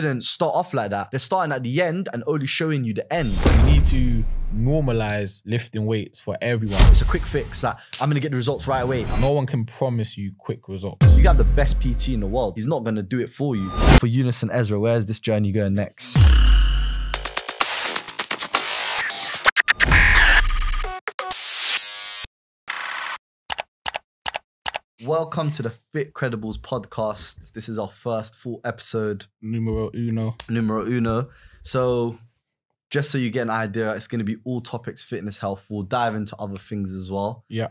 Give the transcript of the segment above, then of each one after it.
didn't start off like that. They're starting at the end and only showing you the end. You need to normalize lifting weights for everyone. It's a quick fix. Like I'm gonna get the results right away. No one can promise you quick results. You have the best PT in the world. He's not gonna do it for you. For Eunice and Ezra, where's this journey going next? Welcome to the Fit Credibles podcast. This is our first full episode, Numero uno. numero uno. So, just so you get an idea, it's going to be all topics fitness, health. We'll dive into other things as well. Yeah.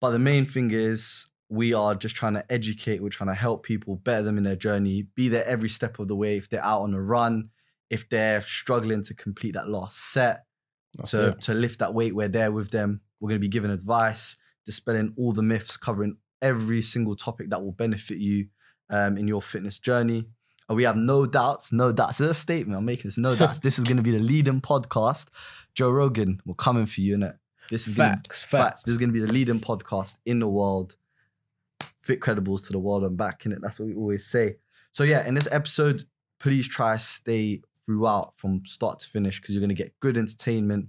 But the main thing is, we are just trying to educate, we're trying to help people better them in their journey, be there every step of the way. If they're out on a run, if they're struggling to complete that last set, That's to, it. to lift that weight, we're there with them. We're going to be giving advice, dispelling all the myths, covering every single topic that will benefit you um, in your fitness journey. And we have no doubts, no doubts. It's a statement I'm making. This no doubts. this is going to be the leading podcast. Joe Rogan, we're coming for you, innit? This is gonna- Facts, facts. facts. This is going to be the leading podcast in the world. Fit credibles to the world and back in it. That's what we always say. So yeah, in this episode, please try to stay throughout from start to finish because you're going to get good entertainment.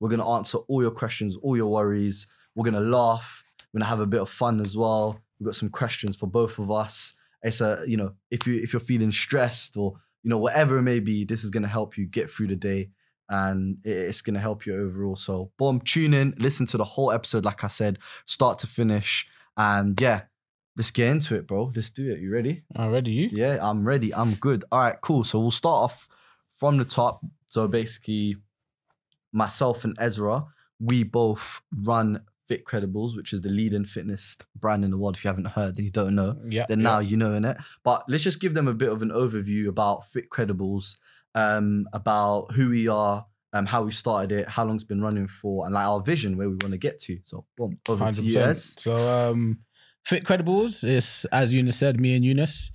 We're going to answer all your questions, all your worries. We're going to laugh. We're to have a bit of fun as well. We've got some questions for both of us. It's a, you know, if you if you're feeling stressed or you know whatever it may be, this is going to help you get through the day and it's going to help you overall. So, boom, tune in, listen to the whole episode, like I said, start to finish. And yeah, let's get into it, bro. Let's do it. You ready? Already you? Yeah, I'm ready. I'm good. All right, cool. So, we'll start off from the top. So, basically, myself and Ezra, we both run Fit Credibles, which is the leading fitness brand in the world. If you haven't heard, then you don't know Yeah. then yeah. now you know in it. But let's just give them a bit of an overview about Fit Credibles, um, about who we are, um, how we started it, how long it's been running for, and like our vision where we want to get to. So, boom, over to you. 100%. Ez. So um Fit Credibles is as Eunice said, me and Eunice.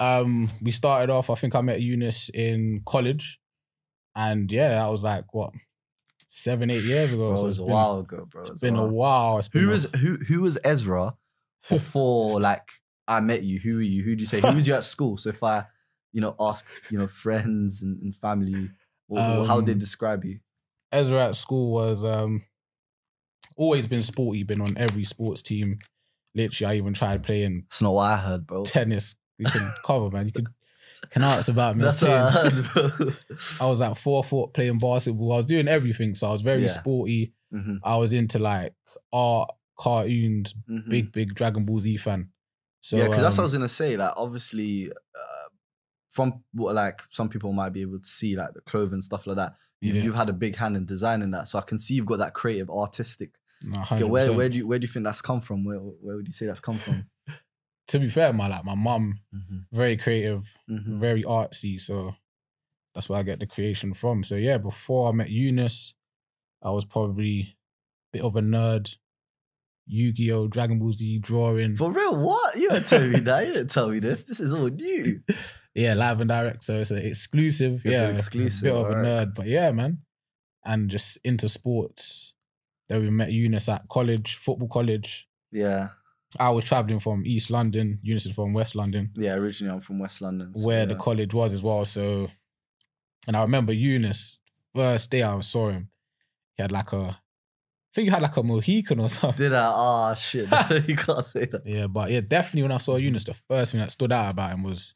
Um we started off, I think I met Eunice in college. And yeah, I was like what seven, eight years ago. Bro, so it was it's a been, while ago, bro. it's been a while. It's been Who a- was who? Who was Ezra before like I met you? Who were you? Who do you say? Who was you at school? So if I, you know, ask you know friends and, and family, or, or how they Um, describe you? Ezra at school was um always been sporty, been on every sports team. Literally, I even tried playing That's not what I heard, bro. tennis. You can cover, man. You can can I ask about me. That's what I heard, bro. I was at four foot playing basketball. I was doing everything. So I was very Yeah. sporty. Mhm, I was into like art, cartoons, mhm. big, big Dragon Ball Z fan. So yeah, because that's what I um, was gonna say. Like, obviously, uh, from what like some people might be able to see, like the clothing stuff like that. You've, Yeah. you've had a big hand in designing that, so I can see you've got that creative, artistic no, skill. Where 100%. where do you where do you think that's come from? Where where would you say that's come from? To be fair, my like my mum, Mm-hmm. very creative, Mm-hmm. very artsy. So that's where I get the creation from. So yeah, before I met Eunice, I was probably a bit of a nerd. Yu-Gi-Oh, Dragon Ball Z, drawing. For real, what? You didn't tell me that. You didn't tell me this. This is all new. Yeah, live and direct. So it's an exclusive. It's yeah, exclusive, A bit of a nerd, but yeah, man. And just into sports. Then we met Eunice at college, football college. Yeah, I was traveling from East London. Eunice is from West London, yeah. Originally, I'm from West London. so where the college was as well. So, and I remember Eunice first day I saw him. He had like a, I think he had like a Mohican or something. did I? Oh shit! you can't say that. Yeah, but yeah, definitely when I saw Eunice, the first thing that stood out about him was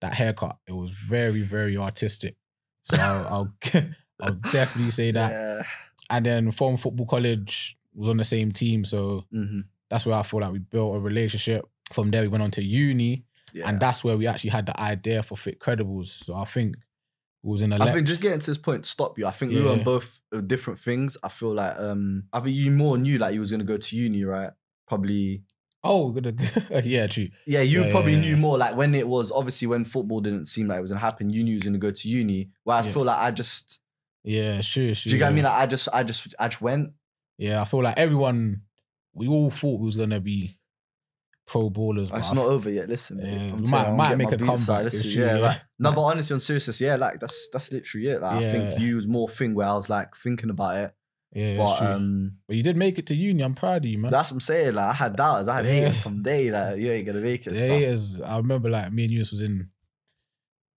that haircut. It was very, very artistic. So I'll, I'll, I'll definitely say that. Yeah. And then from football college, was on the same team, so hmm that's where I feel like we built a relationship. From there, we went on to uni, yeah. and that's where we actually had the idea for Fit Credibles. So I think it was in a I think just getting to this point to stop you. I think we were on both different things. I feel like um I think you more knew like you was gonna go to uni, right? Probably oh, gonna yeah, true. yeah, you Yeah, probably yeah, knew more like when it was obviously when football didn't seem like it was gonna happen, you knew you was gonna go to uni. Where I Yeah. feel like I just Yeah, sure, sure. do you get what I yeah. mean? Like I just I just I just went. Yeah, I feel like everyone, we all thought we was gonna be pro ballers. but It's I not over yet. Listen, Yeah, I'm we might- might make a beats out. comeback, Listen, it's true, yeah, yeah. like no, but honestly, on seriousness, yeah, like that's that's literally it. Like I think you was more thing where I was like thinking about it, Yeah, but true. um. but you did make it to uni. I'm proud of you, man. That's what I'm saying. Like I had doubts. I had Yeah. haters from day. Like you ain't gonna make it. the haters, I remember like me and Yunus was in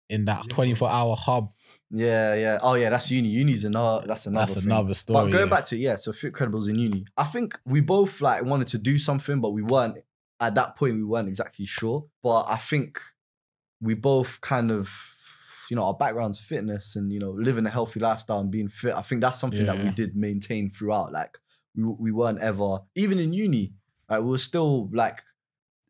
in that 24 hour hub. Yeah, yeah. Oh yeah, that's uni. Uni's another. That's another. That's thing. another story. But going yeah. back to yeah, so Fit Credibles in uni. I think we both like wanted to do something, but we weren't at that point. We weren't exactly sure. But I think we both kind of, you know, our background's fitness and you know living a healthy lifestyle and being fit. I think that's something that we did maintain throughout. Like we we weren't ever even in uni. Like we were still like.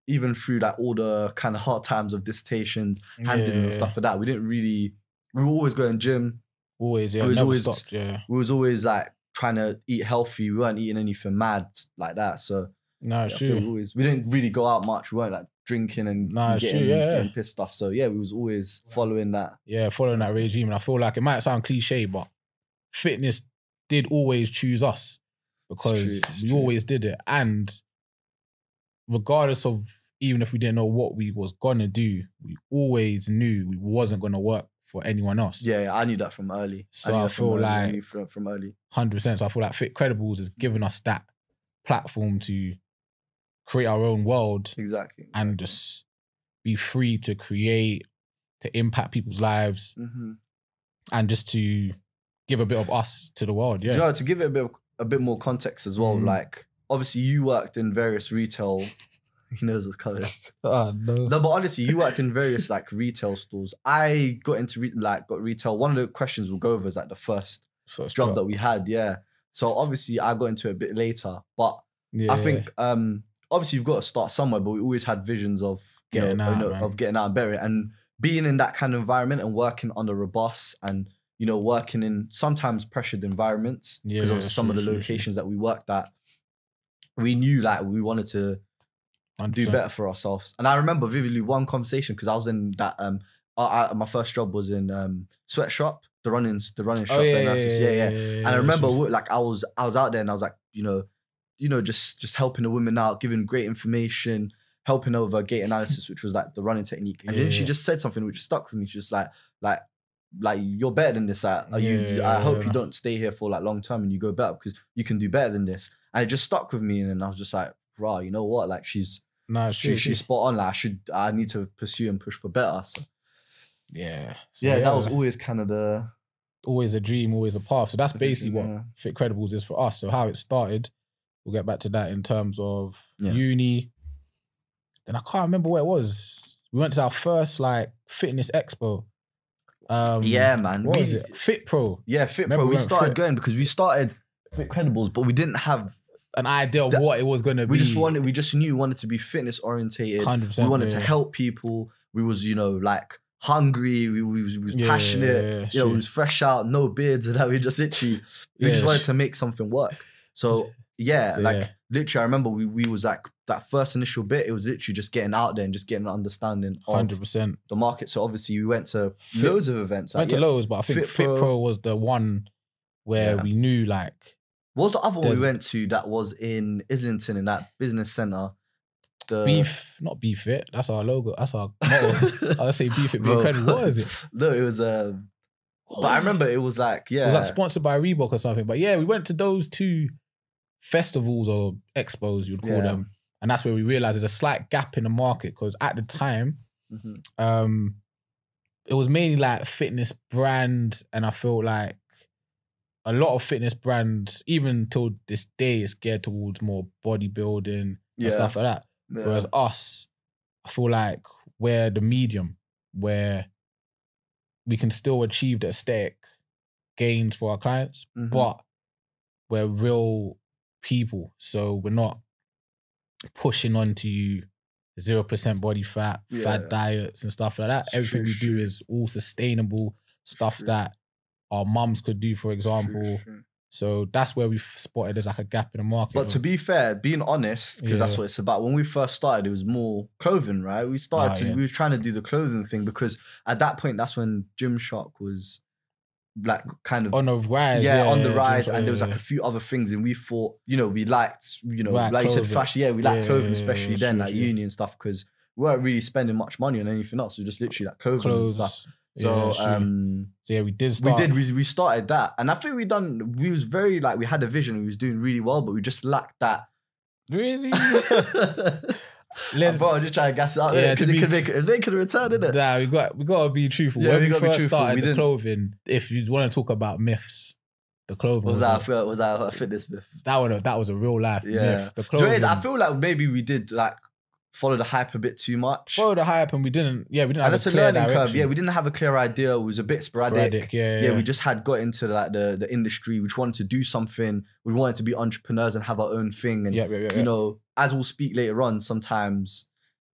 Even through like all the kind of hard times of dissertations, handings Yeah. and stuff like that, we didn't really. We were always going gym Always, yeah. It was never always- stopped. Yeah. we was always like trying to eat healthy. We weren't eating anything mad like that. So No, I it's we true. always we didn't really go out much. We weren't like drinking and Nah, it's getting, true, yeah, getting pissed stuff. So yeah, we was always following that. Yeah, following that regime. And I feel like it might sound cliche, but fitness did always choose us because true, it's we true. always did it. And regardless of even if we didn't know what we was gonna do, we always knew we wasn't gonna work for anyone else. Yeah, yeah, I knew that from early. So I from feel. Like- from, from early. hundred percent. So I feel like Fit Credibles has given us that platform to create our own world Exactly. and just be free to create, to impact people's lives, hmm and just to give a bit of us to the world. Yeah. you know, to give it a bit of, a bit more context as well, Mm. like obviously you worked in various retail. He knows what's coming. Oh no. No, but honestly, you worked in various like retail stores. I got into re- like got retail. One of the questions we'll go over is like the first First job drop. that we had. Yeah. So obviously I got into it a bit later, but yeah. I think um obviously you've got to start somewhere. But we always had visions of Getting know, out, you know, man. of getting out and better and being in that kind of environment and working under a boss and you know working in sometimes pressured environments Yeah, because of some of the true, true, true. locations that we worked at. We knew like we wanted to do 100%. better for ourselves. And I remember vividly one conversation because I was in that um I, I- my first job was in um sweatshop, the running the running shop. Oh yeah, yeah, yeah, yeah, yeah, And I remember like I was I was out there and I was like, you know, you know, just just helping the women out, giving great information, helping over gait analysis, which was like the running technique. And then she just said something which stuck with me. She's just like, like, like you're better than this. Like, are you? Yeah, I hope yeah. you don't stay here for like long term and you go better because you can do better than this. And it just stuck with me. And I was just like, rah, you know what? Like she's It's she, true. she's spot on. Like I should, I need to pursue and push for better. So, Yeah. So, yeah, that was always kind of the always a dream, always a path. So that's basically vision, what yeah. Fit Credibles is for us. So how it started, we'll get back to that in terms of Yeah. uni. Then I can't remember where it was. We went to our first like fitness expo. Um, yeah, man. What we, was it? Fit Pro. Yeah, Fit Remember Pro. we We started Fit- going because we started Fit Credibles, but we didn't have. An idea of That- what it was gonna be. We just wanted. We just knew we wanted to be fitness orientated. hundred We percent. wanted to help people. We was, you know, like hungry. We, we was, we was passionate. you know, we was fresh out, no beards, and that we just literally. We Yeah, just wanted to make something work. So yeah, like yeah. literally, I remember we we was like that first initial bit. It was literally just getting out there and just getting an understanding of Hundred percent. the market. So obviously, we went to Fit- loads of events. Went Like, to yeah. loads, but I think Fit Fit, was the one where Yeah. we knew like What was the other one we went to that was in Islington in that business center? The beef, not beef fit. That's our logo. That's our motto. I say beef it, be Bro. incredible. What is it? No, it was What but I was it? remember it was like yeah, It was like sponsored by Reebok or something. But yeah, we went to those two festivals or expos, you'd call Yeah. them. And that's where we realized there's a slight gap in the market because at the time, Mhm. um, it was mainly like fitness brands, and I felt like a lot of fitness brands, even till this day, is geared towards more bodybuilding yeah, and stuff like that. yeah. Whereas us, I feel like we're the medium where we can still achieve the aesthetic gains for our clients, Mhm. but we're real people. So we're not pushing onto you zero percent body fat, Yeah. fat diets and stuff like that. Everything we do is all sustainable stuff that our mums could do, for It's true, example. true. So that's where we've spotted there's like a gap in the market. But to be fair, being honest, because that's what it's about. When we first started, it was more clothing, right? We started to, yeah. we were trying to do the clothing thing because at that point, that's when Gymshark was like kind of on the rise, yeah, on the yeah, rise, and there was like a few other things, and we thought, you know, we liked, you know, Like like you said, fashion. Yeah, we liked Yeah, clothing, yeah, especially yeah, then, true, like uni and stuff, because we weren't really spending much money on anything else. We were just literally like clothing and clothes. stuff. Yeah, So, true. um, so yeah, we did we did. We, we started that, and I think we done. We was very like we had a vision. We was doing really well, but we just lacked that. really. let's Bro, I'm just trying to gas it out Yeah, because it could make it it a return, innit? Nah, we got we gotta be truthful. Yeah, when we we, first truthful. started We the didn't- clothing, if you want to talk about myths, the clothing Was was, that a, was that a fitness myth? that one that was a real life Yeah. myth. The Do you know what it clothing. is? I feel like maybe we did like follow the hype a bit too much. followed the hype and we didn't. Yeah, we didn't and have that's a learning curve. Yeah, we didn't have a clear idea. It was a bit sporadic. Sporadic, Yeah, Yeah, yeah, we just had got into like the the industry. We just wanted to do something. We wanted to be entrepreneurs and have our own thing. And yeah, yeah, yeah, yeah. you know, as we'll speak later on, sometimes,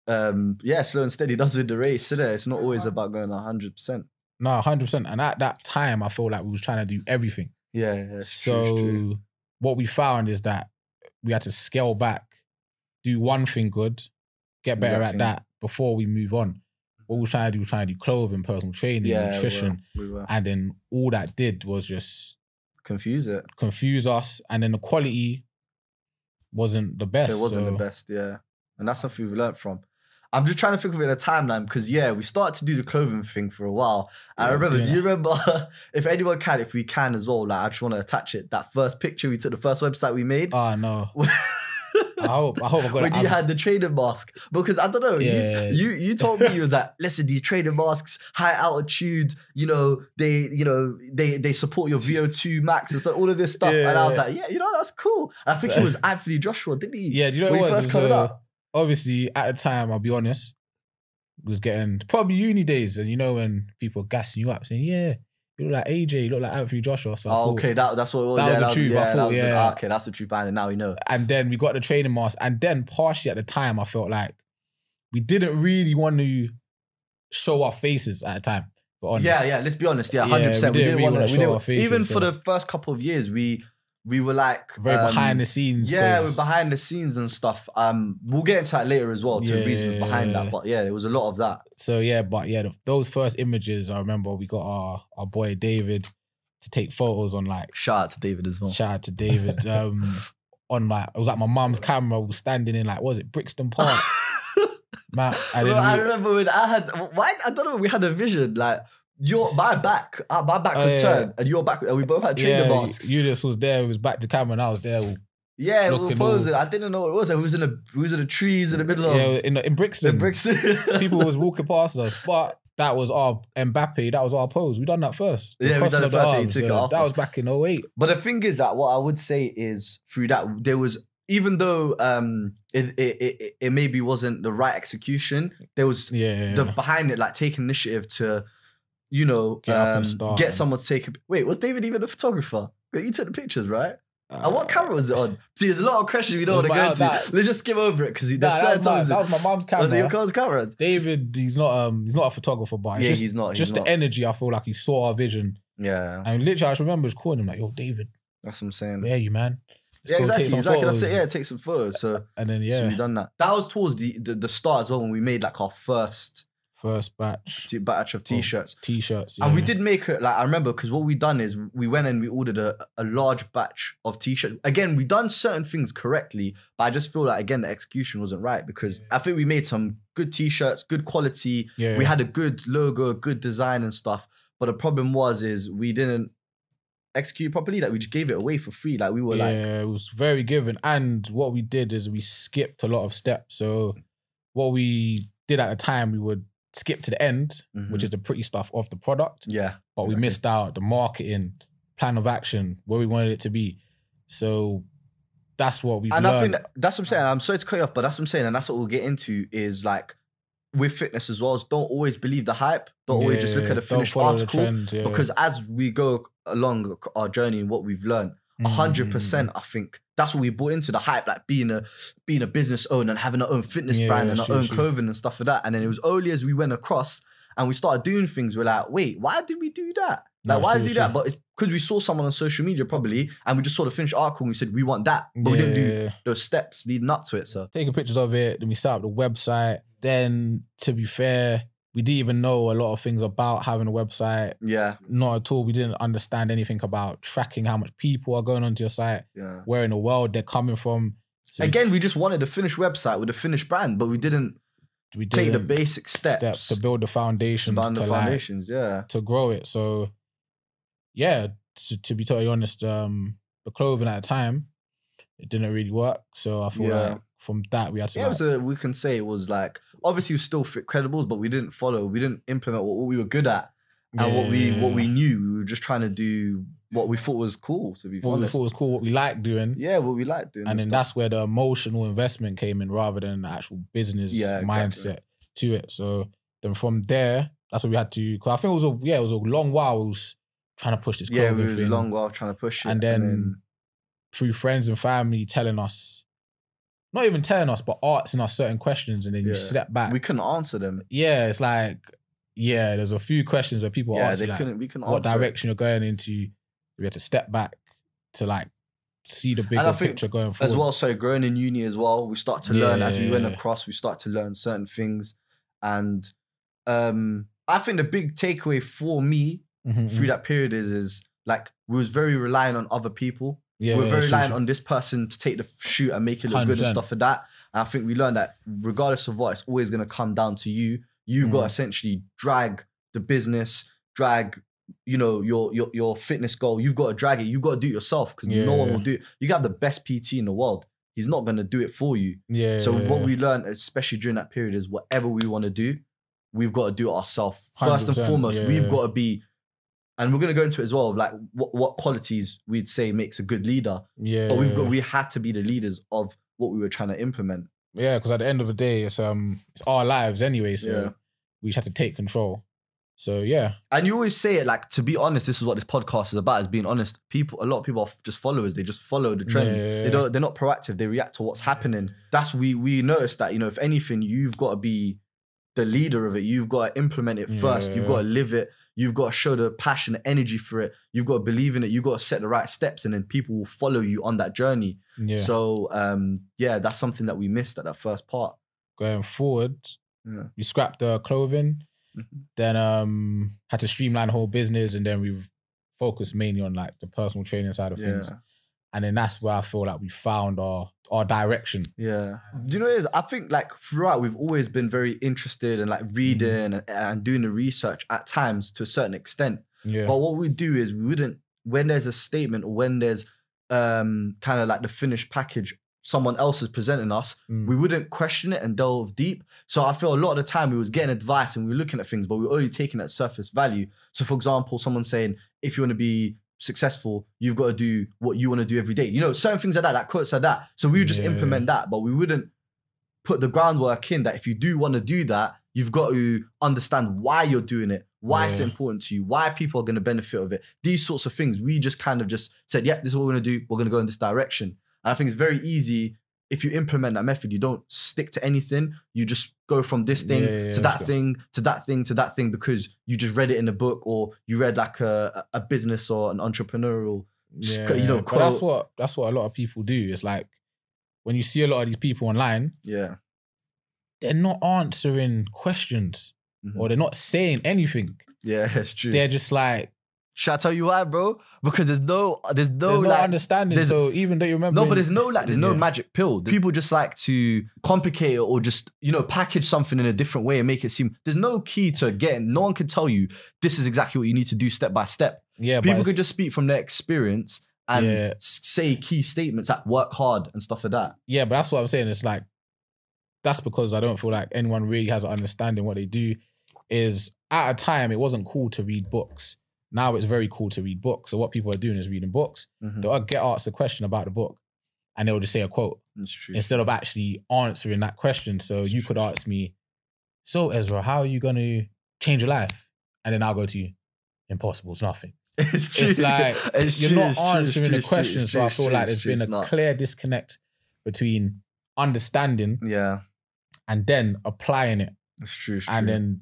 um, yeah, slow and steady does win the race. Isn't it? It's not always about going hundred percent. no, hundred percent. And at that time, I feel like we was trying to do everything. Yeah, yeah. so true, true. what we found is that we had to scale back, do one thing good, get better Exactly. at that before we move on. What we were trying to do, we were trying to do clothing, personal training, yeah, we were- nutrition, we were, and then all that did was just confuse it. confuse us, and then the quality wasn't the best. It wasn't so- the best, yeah. And that's something we've learned from. I'm just trying to think of it in a timeline because yeah, we started to do the clothing thing for a while. I Yeah, remember, doing do you remember if anyone can, if we can as well, like I just want to attach it, that first picture we took, the first website we made. Oh no! I hope I hope I'm gonna. when you had the training mask. Because I don't know, you- Yeah. you, you told me you was like, listen, these training masks, high altitude, you know, they, you know, they they support your VO2 max and stuff, all of this stuff. and I was Yeah. like, yeah, you know, that's cool. I think it was Anthony Joshua, didn't he? yeah, do you know when what was? first coming was, uh, up. obviously at the time, I'll be honest, was getting probably uni days, and you know when people gassing you up saying, "Yeah, you look like AJ, you look like Anthony Joshua." So Oh, okay, that, that's what it was. That yeah, was the that truth, I Yeah, thought, that was the- yeah. okay, that's the true behind it. Now we know. and then we got the training mask, and then partially at the time, I felt like we didn't really want to show our faces at the time. But honest. Yeah, yeah. Let's be honest. Yeah, Yeah, hundred we didn't We didn't wanna want show to. our faces, Even so- for the first couple of years, we we were like very um, behind the scenes. Yeah, 'cause- we're behind the scenes and stuff. Um, we'll get into that later as well Two Yeah, reasons behind yeah. that. But yeah, there was a lot of that. So yeah, but yeah, the, those first images, I remember we got our our boy David to take photos on like Shout out to David as well. Shout out to David. Um, on my, it was like my mum's camera. Was standing in like, what was it Brixton Park? Man, Bro, then I remember when I had why I don't know. We had a vision like your my back, uh, my back Oh, was yeah. turned, and your back, and we both had trainer yeah, masks. Eunice was there. He was back to camera, and I was there. yeah, we were posing. all- I didn't know what it was. We was in the we was in the trees in the middle of Yeah, in in Brixton. Brixton. People was walking past us, but that was our Mbappe. That was our pose. We done that first. The Yeah, we done it first, arms, took it so That was back in 08. But the thing is that what I would say is through that there was even though um it it it, it maybe wasn't the right execution, there was Yeah, the behind it like taking initiative to you know Get um, get someone to take a wait was David even a photographer? You took the pictures, right? Uh, and what camera was it on? See, there's a lot of questions we don't want to go into. Let's just skim over it because there's that, certain was my, times. that was my mum's camera. Was it your car's camera? David, he's not um he's not a photographer, but Yeah, just, he's not. He's just not. the energy. I feel like he saw our vision, Yeah, and literally, I just remember just calling him like, "Yo, David, that's what I'm saying. where you man? Let's yeah, exactly. take exactly. That's photos." it. Yeah, take some photos. So, And then so yeah, we done that. That was towards the, the the start as well when we made like our first first batch t- batch of t-shirts. t-shirts, And we did make it like I remember because what we done is we went and we ordered a, a large batch of t-shirts. Again, we done certain things correctly, but I just feel like again the execution wasn't right because I think we made some good t-shirts, good quality. Yeah, We had a good logo, good design and stuff. But the problem was is we didn't execute properly. Like we just gave it away for free. Like we were yeah, like, Yeah, it was very given. And what we did is we skipped a lot of steps. So what we did at the time, we would skip to the end, which Mhm. is the pretty stuff of the product. yeah, but we missed out the marketing plan of action where we wanted it to be. So that's what we've and I think learned. that, that's what I'm saying. I'm sorry to cut you off, but that's what I'm saying, and that's what we'll get into is like with fitness as well. Is don't always believe the hype. Don't always just look at the finished follow the article trend, yeah. because as we go along our journey and what we've learned, hundred mm, percent, I think that's what we bought into the hype, like being a being a business owner and having our own fitness Yeah, brand and our own clothing and stuff like that. And then it was only as we went across and we started doing things, we're like, wait, why did we do that? Like, No, why we do that? But it's because we saw someone on social media probably, and we just saw the finished article and we said we want that, but we didn't do Yeah. those steps leading up to it. So taking pictures of it. Then we set up the website. Then, to be fair, we didn't even know a lot of things about having a website. yeah, Not at all. We didn't understand anything about tracking how much people are going onto your site, yeah. where in the world they're coming from. So Again, we just wanted a finished website with a finished brand, but we didn't we didn't take the basic steps, to build the foundations to, the like, foundations. Yeah, to grow it. So yeah, to, to be totally honest, um, the clothing at the time it didn't really work. So I feel Yeah. like from that we had to Yeah, it was a, we can say it was like obviously it was still fit credibles, but we didn't follow, we didn't implement what, what we were good at and what we what we knew. We were just trying to do what we thought was cool. To be what we thought was cool, what we liked doing. yeah, what we liked doing, and then stuff. that's where the emotional investment came in rather than the actual business Yeah, exactly. mindset to it. So then from there, that's what we had to. Cause I think it was a yeah, it was a long while. We was trying to push this yeah, we was thing long while trying to push it, And then- through friends and family telling us, not even telling us, but asking us certain questions, and then you Yeah. step back. we couldn't answer them. yeah, it's like yeah, there's a few questions where people Yeah, ask they you like, couldn't. We couldn't what answer. it. direction you're going into. We had to step back to like see the bigger I think picture going forward. as well. So growing in uni as well, we start to learn as we went Yeah. across. We start to learn certain things, and um, I think the big takeaway for me Mhm, through mhm. that period is is like we was very reliant on other people. Yeah, we we're yeah, very sure, reliant sure. on this person to take the shoot and make it look good and 100%. stuff like that. And I think we learned that regardless of what, it's always going to come down to you. You've got to Mhm. essentially drag the business, drag you know your your your fitness goal. You've got to drag it. You've got to do it yourself because no one Yeah. will do it. You can have the best PT in the world. He's not going to do it for you. Yeah. So yeah, what yeah. we learned, especially during that period, is whatever we want to do, we've got to do it ourselves. First and 100%, foremost, yeah, we've yeah. got to be, and we're gonna go into it as well, like what, what qualities we'd say makes a good leader. yeah, But we've got we had to be the leaders of what we were trying to implement. yeah, because at the end of the day, it's um, it's our lives anyway. So Yeah. we just have to take control. So yeah, And you always say it like to be honest, this is what this podcast is about, is being honest. People a lot of people are just followers, they just follow the trends. Yeah. They don't they're not proactive, they react to what's happening. That's we we noticed that, you know, if anything, you've got to be the leader of it. You've got to implement it first. You've Yeah. got to live it. You've got to show the passion, the energy for it. You've got to believe in it. You've got to set the right steps, and then people will follow you on that journey. yeah. So um, yeah, that's something that we missed at that first part. Going forward, Yeah. we scrapped the clothing, Mhm. then um, had to streamline the whole business, and then we focused mainly on like the personal training side of Yeah. things. And then that's where I feel like we found our our direction. Yeah. Do you know what it is? I think like throughout we've always been very interested in like reading and, and doing the research at times to a certain extent. Yeah. But what we do is we wouldn't when there's a statement or when there's um kind of like the finished package someone else is presenting us, Mm. we wouldn't question it and delve deep. So I feel a lot of the time we was getting advice and we were looking at things, but we were only taking at surface value. So for example, someone saying, if you want to be successful, you've got to do what you want to do every day. You know, certain things like that, like quotes like that. So we would just Yeah. implement that, but we wouldn't put the groundwork in that if you do want to do that, you've got to understand why you're doing it, why it's important to you, why people are going to benefit of it. These sorts of things. We just kind of just said, yep, this is what we're going to do. We're going to go in this direction. And I think it's very easy if you implement that method, you don't stick to anything. You just go from this thing Yeah, yeah, to that sure. thing to that thing to that thing because you just read it in a book or you read like a, a business or an entrepreneurial. Co- you know, but that's what that's what a lot of people do. It's like when you see a lot of these people online, Yeah. they're not answering questions Mhm. or they're not saying anything. Yeah, it's true. They're just like Should I tell you why, bro? Because there's no, there's no, there's no like, understanding. So even though you remember, No, but there's no like there's no Yeah. magic pill. People just like to complicate it or just you know package something in a different way and make it seem. There's no key to getting. No one can tell you this is exactly what you need to do step by step. yeah, People could just speak from their experience and Yeah. say key statements like work hard and stuff like that. yeah, but that's what I'm saying. It's like that's because I don't feel like anyone really has an understanding what they do. Is at a time it wasn't cool to read books. Now it's very cool to read books. So what people are doing is reading books. Mhm. They'll get asked a question about the book, and they'll just say a quote. True. instead of actually answering that question. So you could ask me, so Ezra, how are you going to change your life? And then I'll go to you, impossible, it's nothing. It's true. It's like It's you're true, not answering true, the true, question. So true, I feel true, like there's true, been a not. clear disconnect between understanding Yeah, and then applying it. it's true. It's And true. then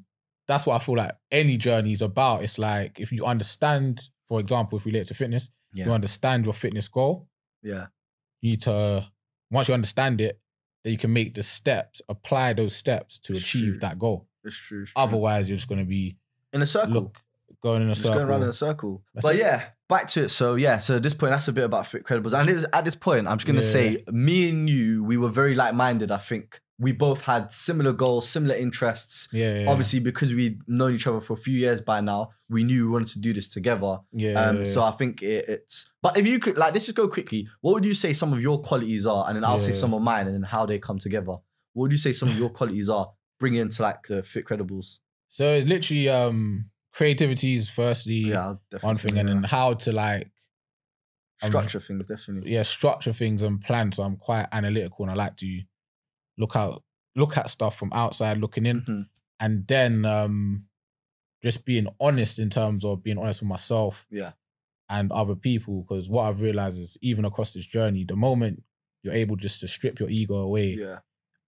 that's what I feel like any journey is about. It's like if you understand, for example, if we relate to fitness, you understand your fitness goal, yeah, you need to once you understand it, then you can make the steps, apply those steps to It's achieve true. that goal. it's true. it's true. Otherwise, you're just gonna be in a circle. look going in a just circle. going around in a circle. That's but it. yeah, back to it. So yeah, so at this point, that's a bit about Fit Credibles. And at this point, I'm just gonna Yeah. say, me and you, we were very like-minded. I think we both had similar goals, similar interests. Yeah, yeah. Obviously, because we'd known each other for a few years by now, we knew we wanted to do this together. Yeah. Um, yeah, so I think it, it's. But if you could, like, let's just go quickly. What would you say some of your qualities are, and then I'll say some of mine, and then how they come together. What would you say some of your qualities are? Bring into like the fit credibles. so it's literally um creativity is firstly one thing, and then how to like um, structure things definitely. yeah structure things and plan. So I'm quite analytical and I like to look out look at stuff from outside looking in, Mhm. and then um just being honest in terms of being honest with myself Yeah. and other people. Because what I've realized is even across this journey, the moment you're able just to strip your ego away Yeah.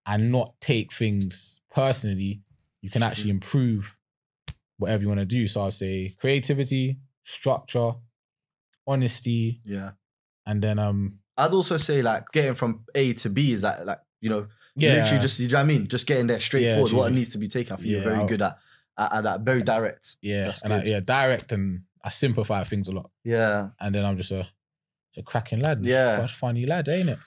and not take things personally, you can actually improve whatever you want to do. So I'll say creativity, structure, honesty, Yeah. and then um I'd also say like getting from A to B is like like you know yeah, literally just you know what I mean just getting there straight Yeah, forward what true. needs to be taken. I think you're very I'll- good at, at at that very direct. yeah, that's and I, yeah, direct and I simplify things a lot, Yeah, and then I'm just a, just a cracking lad, Yeah. Funny lad, ain't it?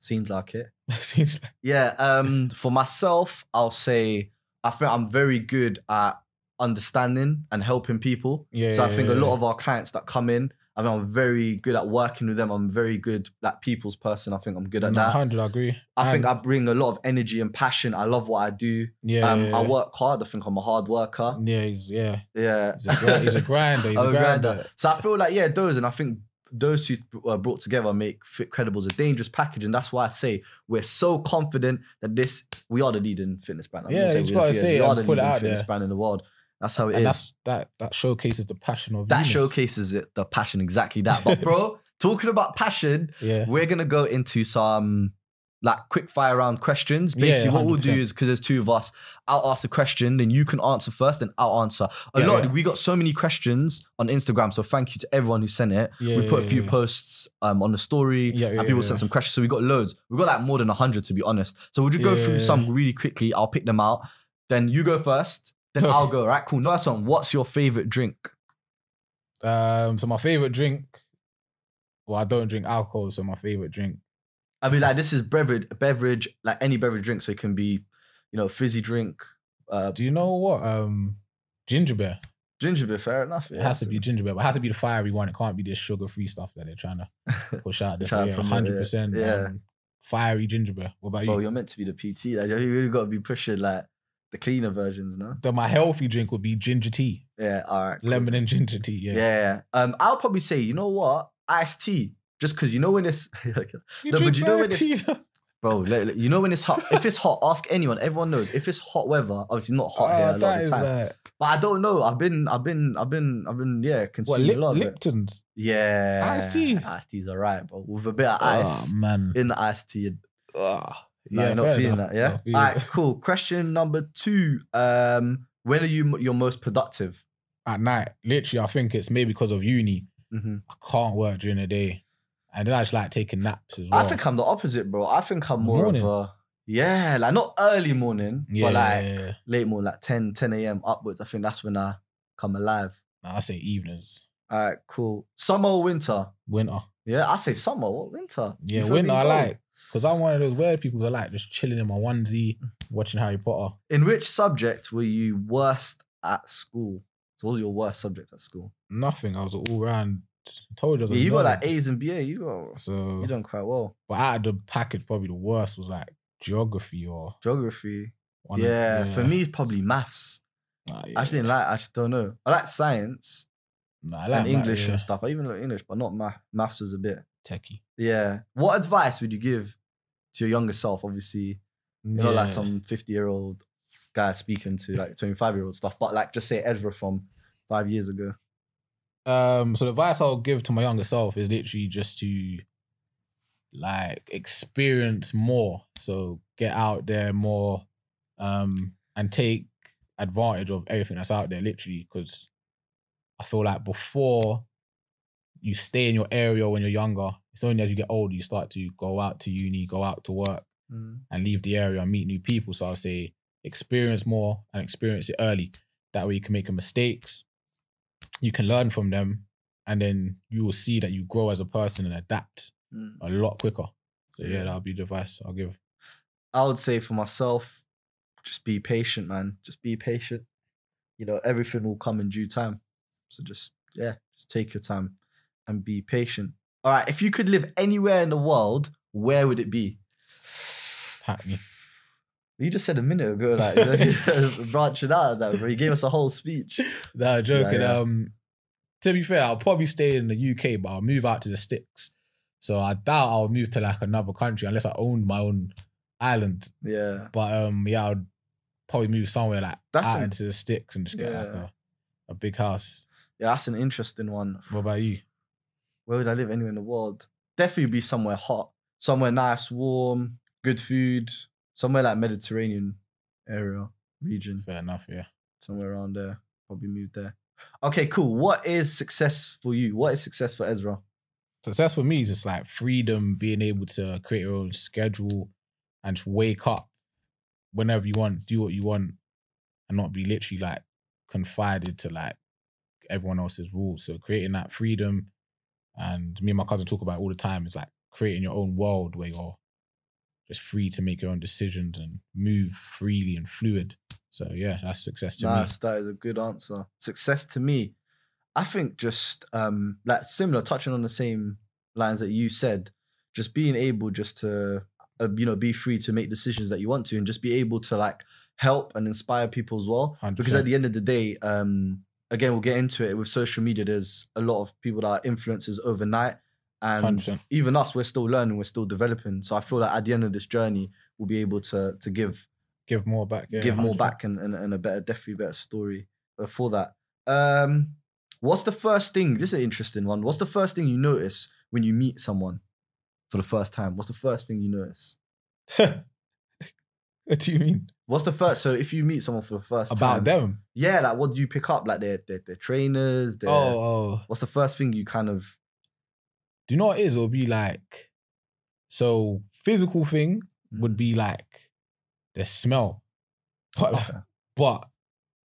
seems like it. Seems like- Yeah. Um, for myself, I'll say I think I'm very good at understanding and helping people. yeah, so I think a lot yeah, of our clients that come in, I mean, I'm very good at working with them. I'm very good that people's person. I think I'm good at that. 100, I agree. I think I bring a lot of energy and passion. I love what I do. yeah, Um, yeah, I work hard. I think I'm a hard worker. Yeah, he's yeah, Yeah. he's a, gr- he's a grinder. He's a grinder. grinder. So I feel like yeah, those and I think those two uh, brought together make Fit Credibles a dangerous package, and that's why I say we're so confident that this we are the leading fitness brand. I'm Yeah, you just gotta say we are the leading fitness there. brand in the world. That's how it And is. that that showcases the passion of That Venus. showcases it, the passion, exactly that. But bro, talking about passion, Yeah, we're gonna go into some like quick fire round questions. Yeah, Basically, what we'll do is because there's two of us, I'll ask the question, then you can answer first, then I'll answer. A Yeah, lot. yeah. We got so many questions on Instagram, so thank you to everyone who sent it. yeah, we put a few yeah. posts um, on the story, Yeah, yeah, and people yeah, sent yeah. some questions. So we got loads. We got like more than hundred to be honest. So would you go Yeah, through yeah, some really quickly. I'll pick them out. Then you go first. Then. I'll go. Right, cool. First one. What's your favorite drink? Um, so my favorite drink. Well, I don't drink alcohol, so my favorite drink. I mean, like this is beverage, beverage, like any beverage drink. So it can be, you know, fizzy drink, uh, Do you know what? Um, ginger beer. ginger beer. Fair enough. Yeah. It has to be ginger beer, but it has to be the fiery one. It can't be this sugar-free stuff that they're trying to push out. This yeah, hundred percent. Yeah. Um, fiery ginger beer. What about you? you're meant to be the PT. Like, you really got to be pushing like the cleaner versions, no? Then my healthy drink would be ginger tea, Yeah. All right. cool. lemon and ginger tea. Yeah. Yeah. Um, I'll probably say, you know what, iced tea. Just because you know when it's, You No, but you know when tea? bro, like, like, you know when it's hot. If it's hot, ask anyone. Everyone knows. If it's hot weather, obviously not hot here Ah, a lot of the time. like but I don't know. I've been, I've been, I've been, I've been, yeah, what consuming Lip- a lot of it. Lipton's. Yeah. Iced tea? Iced tea's alright, but with a bit of ice Oh man. in the iced tea. Ah, No, you're not feeling enough. that, yeah. Feeling All right, it. cool. Question number two. Um, when are you your most productive? At night, literally, I think it's maybe because of uni. Mhm. I can't work during the day, and then I just like taking naps as well. I think I'm the opposite, bro. I think I'm more Morning. of a yeah, like not early morning, yeah, but like yeah, yeah. late morning, like 10, 10 a.m. upwards. I think that's when I come alive. Nah, I say evenings, All right, cool. Summer or winter? winter. Yeah, I say summer. What winter? Yeah, winter? I like because I'm one of those weird people that like just chilling in my onesie, watching Harry Potter. In which subject were you worst at school? So what was your worst subject at school? Nothing. I was all round. Told you. I was Yeah, you got like A's and BA. You got So, you done quite well. but out of the package, probably the worst was like geography or Geography. one of- yeah, for me it's probably maths. Nah, I just didn't like. I just don't know. I like science Nah, I like and English yeah. and stuff. I even like English, but not math. Maths was a bit. Techie. Yeah. What advice would you give to your younger self? Obviously, you're not like some 50 year old guy speaking to like 25 year old stuff, but like just say Ezra from five years ago. Um, so the advice I'll give to my younger self is literally just to like experience more. So get out there more, um, and take advantage of everything that's out there, literally, because I feel like before you stay in your area when you're younger, it's only as you get older you start to go out to uni, go out to work, and leave the area and meet new people. So I'll say experience more and experience it early. That way you can make mistakes, you can learn from them, and then you will see that you grow as a person and adapt Mm. a lot quicker. So Yeah. that'll be the advice I'll give. I would say for myself, just be patient, man. Just be patient. You know, everything will come in due time. So just yeah, just take your time and be patient. All right, if you could live anywhere in the world, where would it be? Hackney. You just said a minute ago, like branching out of that, bro. You gave us a whole speech. No, joking. yeah. Um, to be fair, I'll probably stay in the UK, but I'll move out to the sticks. So I doubt I'll move to like another country unless I owned my own island. Yeah. But um, yeah, I'd probably move somewhere like That's out an- into the sticks and just get like a, a big house. Yeah, that's an interesting one. What about you? Where would I live anywhere in the world? Definitely be somewhere hot, somewhere nice, warm, good food, somewhere like Mediterranean area, region, Fair enough, yeah. somewhere around there. Probably move there. Okay, cool. What is success for you? What is success for Ezra? Success for me is just like freedom, being able to create your own schedule and just wake up whenever you want, do what you want, and not be literally like confided to like everyone else's rules. So creating that freedom, and me and my cousin talk about it all the time, is like creating your own world where you're just free to make your own decisions and move freely and fluid. So yeah, that's success to me. That is a good answer. Success to me, I think just um like similar, touching on the same lines that you said, just being able just to uh, you know be free to make decisions that you want to, and just be able to like help and inspire people as well. Because at the end of the day, um, again we'll get into it with social media. There's a lot of people that are influencers overnight, and 100%. even us, we're still learning, we're still developing. So I feel like at the end of this journey, we'll be able to to give give more back. Yeah, give more 100%. back and, and, and a better, definitely better story for that. Um, what's the first thing? This is an interesting one. What's the first thing you notice when you meet someone for the first time? What's the first thing you notice? what do you mean What's the first? So if you meet someone for the first about time, them? yeah, like what do you pick up? Like their their, their trainers. Their, Oh, oh. what's the first thing you kind of? Do you know what it is? It'll be like, so physical thing would mm. be like the smell, but Okay. but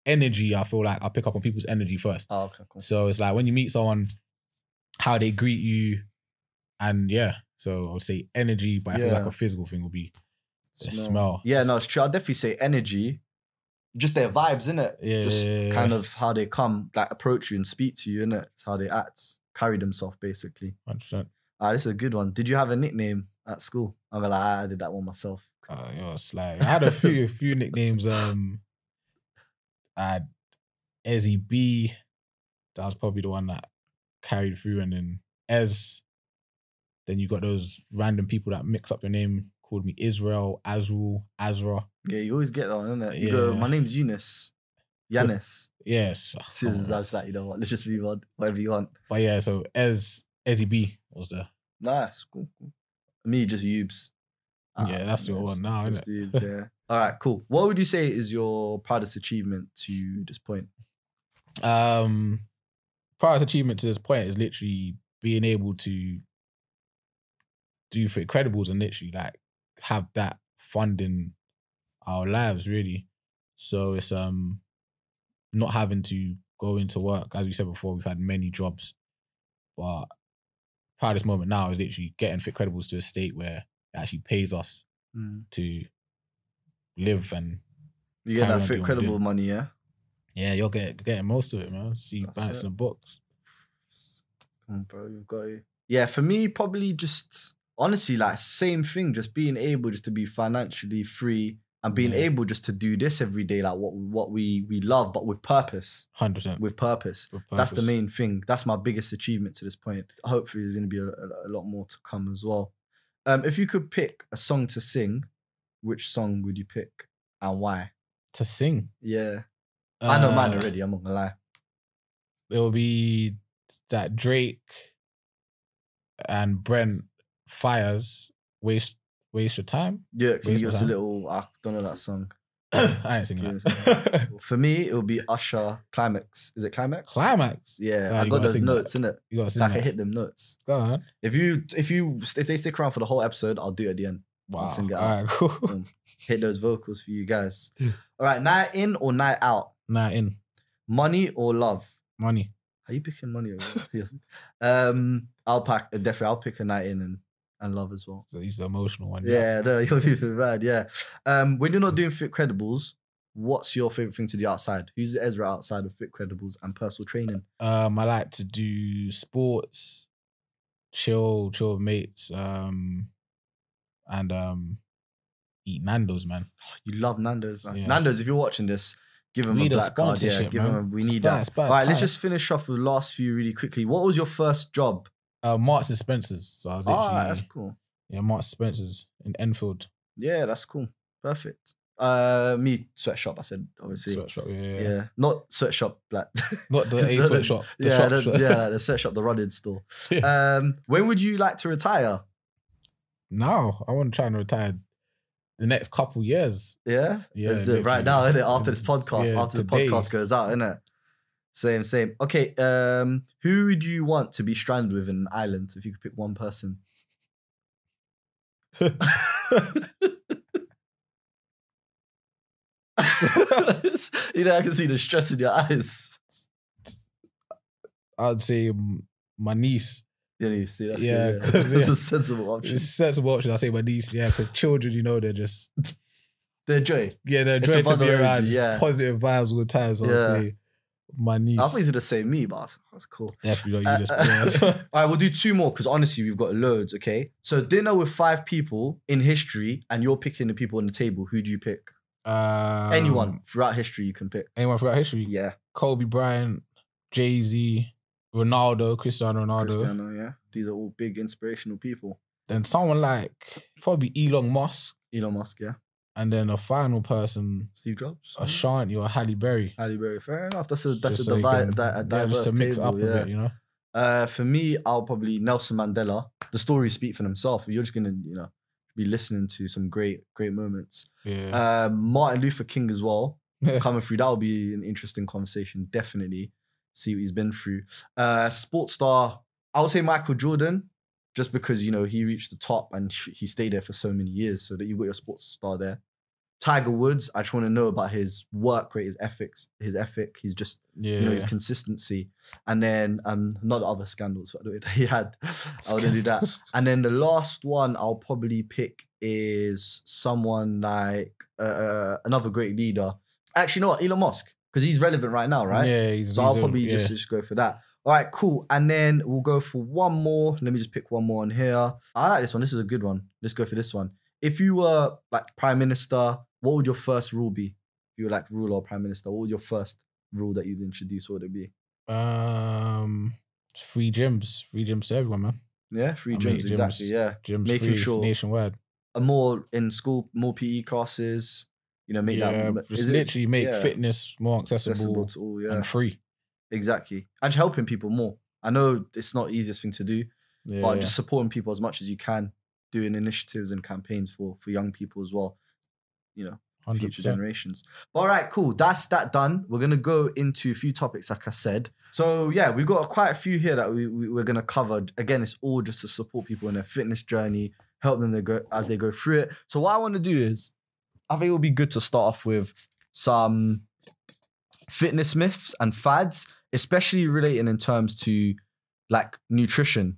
energy. I feel like I pick up on people's energy first. Oh, okay, cool. So it's like when you meet someone, how they greet you, and yeah. So I would say energy, but I feel like a physical thing would be the smell. Yeah, no, it's true. I'll definitely say energy. Just their vibes, innit? Yeah, Just yeah, yeah, kind yeah. of how they come, like approach you and speak to you, innit? It's how they act, carry themselves, basically. hundred percent. Ah, this is a good one. Did you have a nickname at school? I'm like, "Ah, I did that one myself. Oh, you're sly. I had a few few nicknames. Um, I had Ezzy B. That was probably the one that carried through, and then Ez. Then you got those random people that mix up your name, called me Israel, Azrul, Azra. Yeah, you always get that one, innit? You go, Yeah. my name's Eunice. Yanis. Yes, This is- I was like, you know what? Let's just move on. Whatever you want. but yeah. So Ez Ezzy B was the Nice. Cool. cool. Me, just Ubes. Yeah, that's your one now, just Ubes, yeah. All right, cool. What would you say is your proudest achievement to this point? um proudest achievement to this point is literally being able to do Fit Credibles and literally like have that funding our lives really. So it's um not having to go into work. As we said before, we've had many jobs. But proudest moment now is literally getting Fit Credibles to a state where it actually pays us to live and You get that fit credible money, yeah? yeah, you're getting getting most of it, man. See you it. some books. Come on, bro, you've got it. Yeah, for me, probably just honestly, like same thing, just being able just to be financially free and being Yeah. able just to do this every day, like what what we we love, but with purpose. Hundred percent. With purpose. That's the main thing. That's my biggest achievement to this point. Hopefully, there's going to be a, a, a lot more to come as well. Um, if you could pick a song to sing, which song would you pick and why? to sing. Yeah, I know mine Uh, already. I'm not gonna lie. It will be that Drake and Brent Faiyaz waste waste your time. Yeah, can you give us a little? I don't know that song. I ain't singing that. For me, it would be Usher Climax. Is it Climax? Climax. Yeah, Nah, I got those notes in it. You sing Like I hit them notes. Go on. If you if you if they stick around for the whole episode, I'll do it at the end. Wow. sing it All right, cool. Um, hit those vocals for you guys. All right, night in or night out? Night in Money or love? money. Are you picking money? Um, I'll pack definitely. I'll pick a night in and and love as well. So he's the emotional one. Yeah, no, you're even bad. Yeah. Um, when you're not doing Fit Credibles, what's your favorite thing to do outside? Who's the Ezra outside of Fit Credibles and personal training? Um, I like to do sports, chill, chill with mates, um, and um, eat Nando's, man. You love Nando's. man. Yeah. Nando's, if you're watching this, give him We a black card. Yeah, give him a, we need that. bad, it's bad All right, let's just finish off with the last few really quickly. What was your first job? Uh, Marks and Spencers. So I was Oh, actually that's cool. yeah, Marks and Spencers in Enfield Yeah, that's cool. Perfect. Uh, me sweatshop. I said obviously. sweatshop. Yeah, Yeah. yeah. not sweatshop. Like Not the A The- the- sweatshop. The yeah, shop, the, shop. yeah, the sweatshop, the running store. Um, when would you like to retire? no, I want to try and retire the next couple years. Yeah, Yeah, Is it right now, isn't it? After this podcast, Yeah, after the podcast goes out, isn't it? Same, same. Okay, um, who would you want to be stranded with in an island if you could pick one person? you know, I can see the stress in your eyes. I'd say my niece. Yeah, you see, that's Yeah, good, 'cause, That's yeah. a sensible option. It's a sensible option. I say my niece, yeah, because children, you know, they're just They're joy. yeah, they're enjoying to be around, yeah. positive vibes all the time. So Yeah. Say my niece. I thought were the same me, but that's cool. Definitely not you. Just. All right, we'll do two more because honestly, we've got loads. Okay, so dinner with five people in history, and you're picking the people on the table. Who do you pick? um, Anyone throughout history, you can pick. anyone throughout history. Yeah, Kobe Bryant, Jay Z, Ronaldo, Cristiano Ronaldo. Cristiano. Yeah, these are all big inspirational people. Then someone like probably Elon Musk, Elon Musk. Yeah, and then a final person, Steve Jobs. Ashanti or Halle Berry. Halle Berry. Fair enough. That's a that's Just a, so divi- can- di- a yeah, diverse just to mix table. up yeah. a bit, you know. Uh, for me, I'll probably Nelson Mandela. The stories speak for themselves. You're just gonna, you know, be listening to some great, great moments. Yeah. Um, Martin Luther King as well. coming through. That will be an interesting conversation. Definitely see what he's been through. Uh, sports star, I would say Michael Jordan, just because you know he reached the top and he stayed there for so many years, so that you got your sports star there. Tiger Woods, I just want to know about his work rate, his ethics, his ethic. He's just yeah. you know his consistency, and then um not other scandals by the way that he had. I wouldn't do that. And then the last one I'll probably pick is someone like uh, another great leader. Actually, you know what? Elon Musk, because he's relevant right now, right? Yeah. He's, So I'll probably yeah. just, just go for that. All right, cool. And then we'll go for one more. Let me just pick one more on here. I like this one. This is a good one. Let's go for this one. If you were like prime minister, what would your first rule be? If you were like ruler or prime minister, what would your first rule that you'd introduce? What would it be? Um, free gyms, free gyms to everyone, man. Yeah, free gyms, mean, exactly. Yeah. Gyms Making sure- nationwide. a more in school, more PE classes. You know, make yeah, that just is it literally make yeah. fitness more accessible, accessible to all. Yeah, and free. Exactly. And just helping people more. I know it's not the easiest thing to do, Yeah, but yeah. just supporting people as much as you can, doing initiatives and campaigns for for young people as well. You know, future 100%. generations. All right, cool. That's that done. We're gonna go into a few topics, like I said. So yeah, we've got quite a few here that we, we we're gonna cover. Again, it's all just to support people in their fitness journey, help them to go as they go through it. So what I want to do is, I think it would be good to start off with some fitness myths and fads, especially relating in terms to like nutrition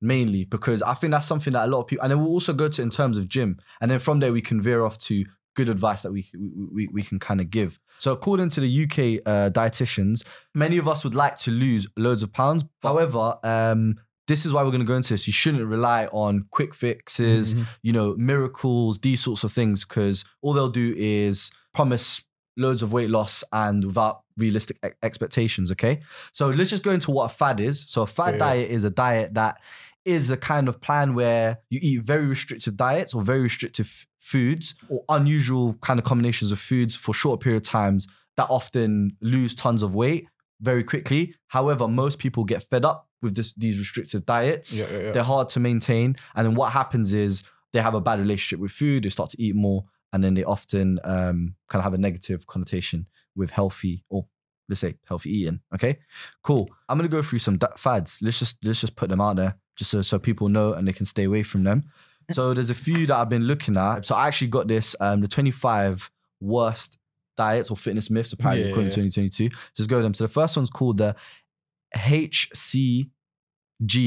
mainly because I think that's something that a lot of people, and then we'll also go to in terms of gym, and then from there we can veer off to good advice that we we, we, we can kind of give. So according to the UK uh, dietitians, many of us would like to lose loads of pounds. However, um, this is why we're going to go into this. You shouldn't rely on quick fixes, Mhm. you know, miracles, these sorts of things, because all they'll do is promise loads of weight loss and without realistic e- expectations. Okay. So let's just go into what a fad is. So a fad Yeah. diet is a diet that is a kind of plan where you eat very restrictive diets or very restrictive foods or unusual kind of combinations of foods for short period of times that often lose tons of weight very quickly. However, most people get fed up with this, these restrictive diets yeah, yeah. they're hard to maintain. And then what happens is they have a bad relationship with food, they start to eat more, and then they often um, kind of have a negative connotation with healthy or let's say healthy eating. Okay, cool. I'm gonna go through some fads. Let's just let's just put them out there just so, so people know and they can stay away from them. So there's a few that I've been looking at. So I actually got this um, the 25 worst diets or fitness myths apparently Yeah, according to 2022. Just go with them. So the first one's called the HCG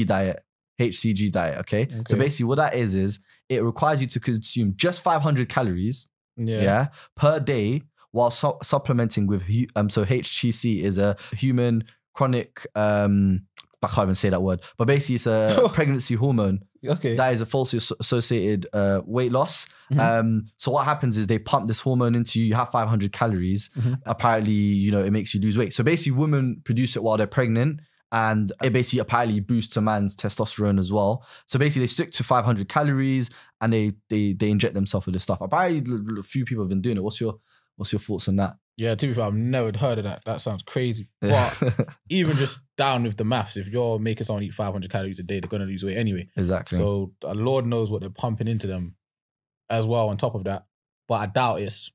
diet. HCG diet. Okay? so basically, what that is is it requires you to consume just 500 calories, Yeah. yeah, per day, while su- supplementing with hu- um. So HCG is a human chronic um. I can't even say that word, but basically, it's a pregnancy hormone Okay. that is a falsely associated uh, weight loss. Mhm. Um, so what happens is they pump this hormone into you. You have 500 calories. Mhm. Apparently, you know, it makes you lose weight. So basically, women produce it while they're pregnant, and it basically apparently boosts a man's testosterone as well. So basically, they stick to 500 calories and they they they inject themselves with this stuff. Apparently, a few people have been doing it. What's your what's your thoughts on that? yeah, to be fair, I've never heard of that. That sounds crazy. Yeah. But even just down with the maths, if you're making someone eat 500 calories a day, they're going to lose weight anyway. exactly. So uh, Lord knows what they're pumping into them as well on top of that. But I doubt it's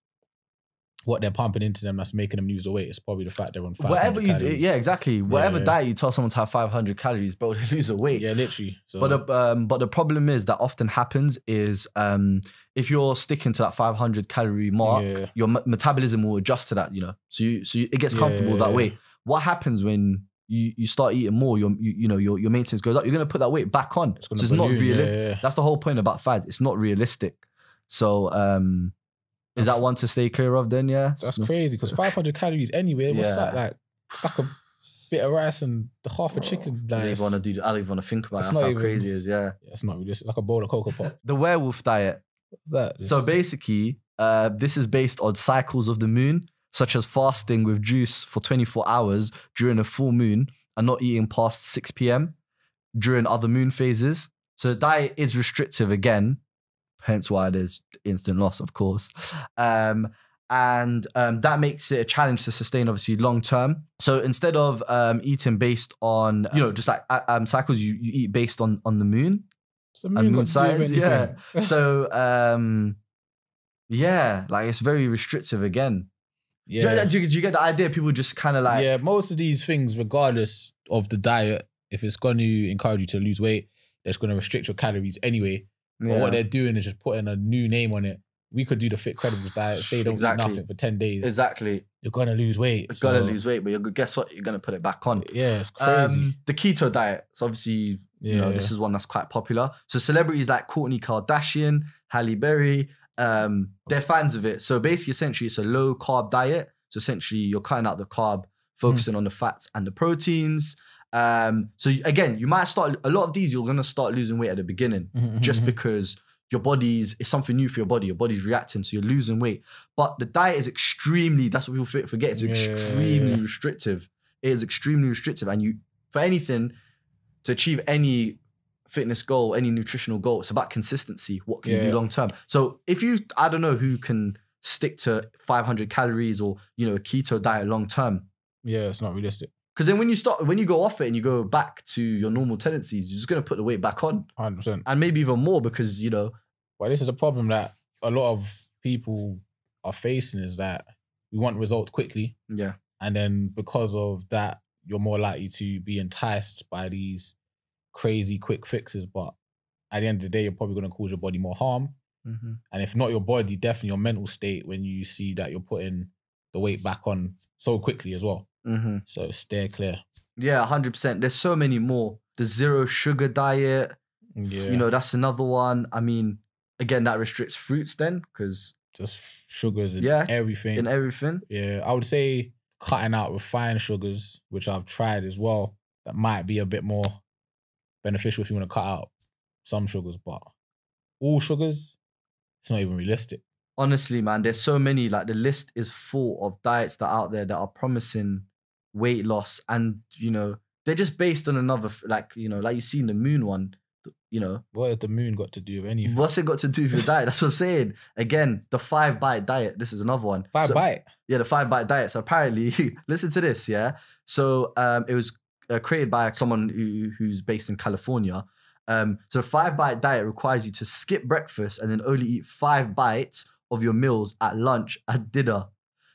what they're pumping into them that's making them lose the weight. It's probably the fact they're on 500 Whatever you do, yeah, exactly. Whatever yeah. diet you tell someone to have 500 calories, bro, they lose a weight. Yeah, literally. So, But the um, but the problem is that often happens is um, if you're sticking to that 500 calorie mark, Yeah. your me- metabolism will adjust to that. You know, so you so you, it gets comfortable yeah, that yeah. way. What happens when you you start eating more? Your you, you know your your maintenance goes up. You're gonna put that weight back on. it's so it's not realistic. Yeah, yeah. That's the whole point about fads. It's not realistic. So um, is that one to stay clear of? Then yeah, That's crazy because 500 calories anyway. What's Yeah. that like? Stack a bit of rice and the half a chicken. I Like, don't even want to do. I don't even want to think about. it. It's That's not how even- crazy it is. Yeah, it's not really. It's like a bowl of cocoa pop. the werewolf diet. What's that? So It's- basically, uh, this is based on cycles of the moon, such as fasting with juice for 24 hours during a full moon and not eating past 6 p.m. during other moon phases. So the diet is restrictive again, hence why there's instant loss, of course. Um, and um, that makes it a challenge to sustain, obviously, long term. So instead of um, eating based on, you know, just like uh, um, cycles, you, you eat based on on the moon So and moon do with science, yeah. so um yeah like it's very restrictive again yeah. do, you, do you get the idea people just kind of like yeah, most of these things, regardless of the diet, if it's going to encourage you to lose weight, it's going to restrict your calories anyway. But what they're doing is just putting a new name on it. We could do the Fit Credibles diet, say don't Exactly. eat nothing for 10 days. exactly You're going to lose weight. it's gonna lose weight but you're guess what you're gonna put it back on Yeah, it's crazy. um the keto diet so obviously yeah. you know this is one that's quite popular so celebrities like Kourtney Kardashian Halle Berry um they're fans of it so basically essentially it's a low carb diet so essentially you're cutting out the carb focusing on the fats and the proteins um so again you might start a lot of these you're gonna start losing weight at the beginning Mhm, just mhm, because your body's it's something new for your body. Your body's reacting, so you're losing weight. But the diet is extremely that's what people forget. It's Yeah, extremely yeah. restrictive. It is extremely restrictive, and you for anything to achieve any fitness goal, any nutritional goal, it's about consistency. What can you do long term? So if you, I don't know who can stick to 500 calories or you know a keto diet long term. yeah, it's not realistic. Because then when you start, when you go off it and you go back to your normal tendencies, you're just gonna put the weight back on, 100%. and maybe even more because you know But this is a problem that a lot of people are facing is that we want results quickly. yeah. And then because of that, you're more likely to be enticed by these crazy quick fixes. But at the end of the day, you're probably going to cause your body more harm. Mhm. And if not your body, definitely your mental state when you see that you're putting the weight back on so quickly as well. Mm-hmm. So stay clear. Yeah, hundred percent. There's so many more. The zero sugar diet, Yeah. you know, that's another one. I mean, again, that restricts fruits then, because just sugars and Yeah, everything. in everything. Yeah, I would say cutting out refined sugars, which I've tried as well, that might be a bit more beneficial if you want to cut out some sugars, but all sugars, it's not even realistic. Honestly, man, there's so many. Like the list is full of diets that are out there that are promising weight loss, and you know, they're just based on another, like you know, like you see in the moon one. You know, What has the moon got to do with anything? what's it got to do with your diet? That's what I'm saying. Again, the five bite diet. This is another one. Five So- bite. Yeah, the five bite diet. So apparently, listen to this. Yeah, so um, it was uh, created by someone who, who's based in California. Um, so the five bite diet requires you to skip breakfast and then only eat five bites of your meals at lunch at dinner.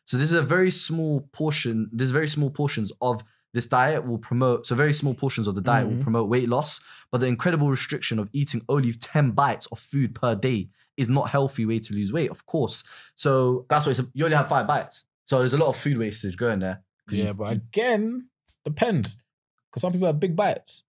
So this is a very small portion. There's very small portions of this diet will promote. So very small portions of the diet will Mhm. promote weight loss, but the incredible restriction of eating only ten bites of food per day is not healthy way to lose weight. Of course. So that's why you only have five bites. So there's a lot of food wastage going there. you- Yeah, but again, depends. Because some people have big bites.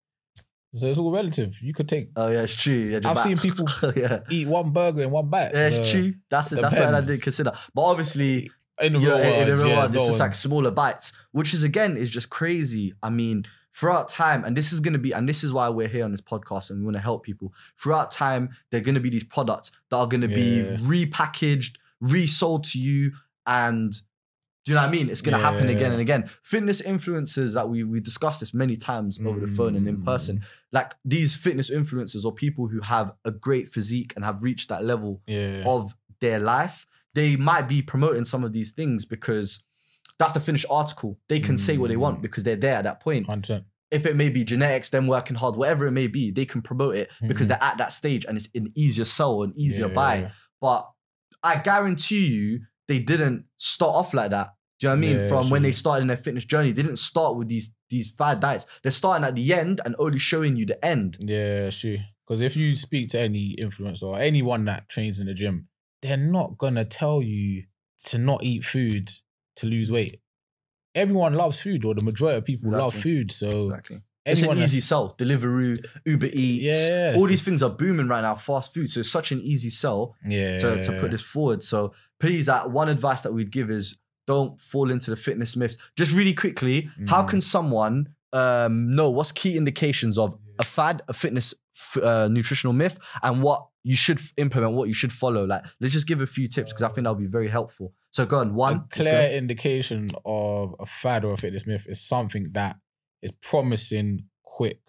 So it's all relative. You could take Oh yeah, it's true. Yeah, I've seen people- yeah. eat one burger in one bite. Yeah, it's So, true. That's it. That's something I didn't consider. But obviously, In the real world, in the real yeah, world, it's no just like smaller bites, which is again is just crazy. I mean, throughout time, and this is gonna be, and this is why we're here on this podcast, and we want to help people. Throughout time, there are gonna be these products that are gonna be repackaged, resold to you, and do you know what I mean? It's gonna happen again and again. Fitness influencers that we we discussed this many times over the phone and in person. Mm. Like these fitness influencers or people who have a great physique and have reached that level Yeah. of their life, they might be promoting some of these things because that's the finished article. They can say what they want Mm. because they're there at that point. 100%. If it may be genetics, them working hard, whatever it may be, they can promote it because Mhm. they're at that stage and it's an easier sell, an easier Yeah, buy. yeah. But I guarantee you, they didn't start off like that. Do you know what I mean? Yeah, From when they started in their fitness journey, they didn't start with these these fad diets. They're starting at the end and only showing you the end. Yeah, sure. Because if you speak to any influencer or anyone that trains in the gym, they're not gonna tell you to not eat food to lose weight. Everyone loves food, or the majority of people love food. So Exactly. It's an easy sell. Deliveroo, Uber Eats, all these things are booming right now. Fast food, so it's such an easy sell yeah, to, to put this forward. So please, that one advice that we'd give is don't fall into the fitness myths. Just really quickly, how Mm. can someone um, know what's key indications of a fad, a fitness f- uh, nutritional myth, and what you should implement, what you should follow? Like, let's just give a few tips because I think that'll be very helpful. So go on, one, a clear indication of a fad or a fitness myth is something that is promising quick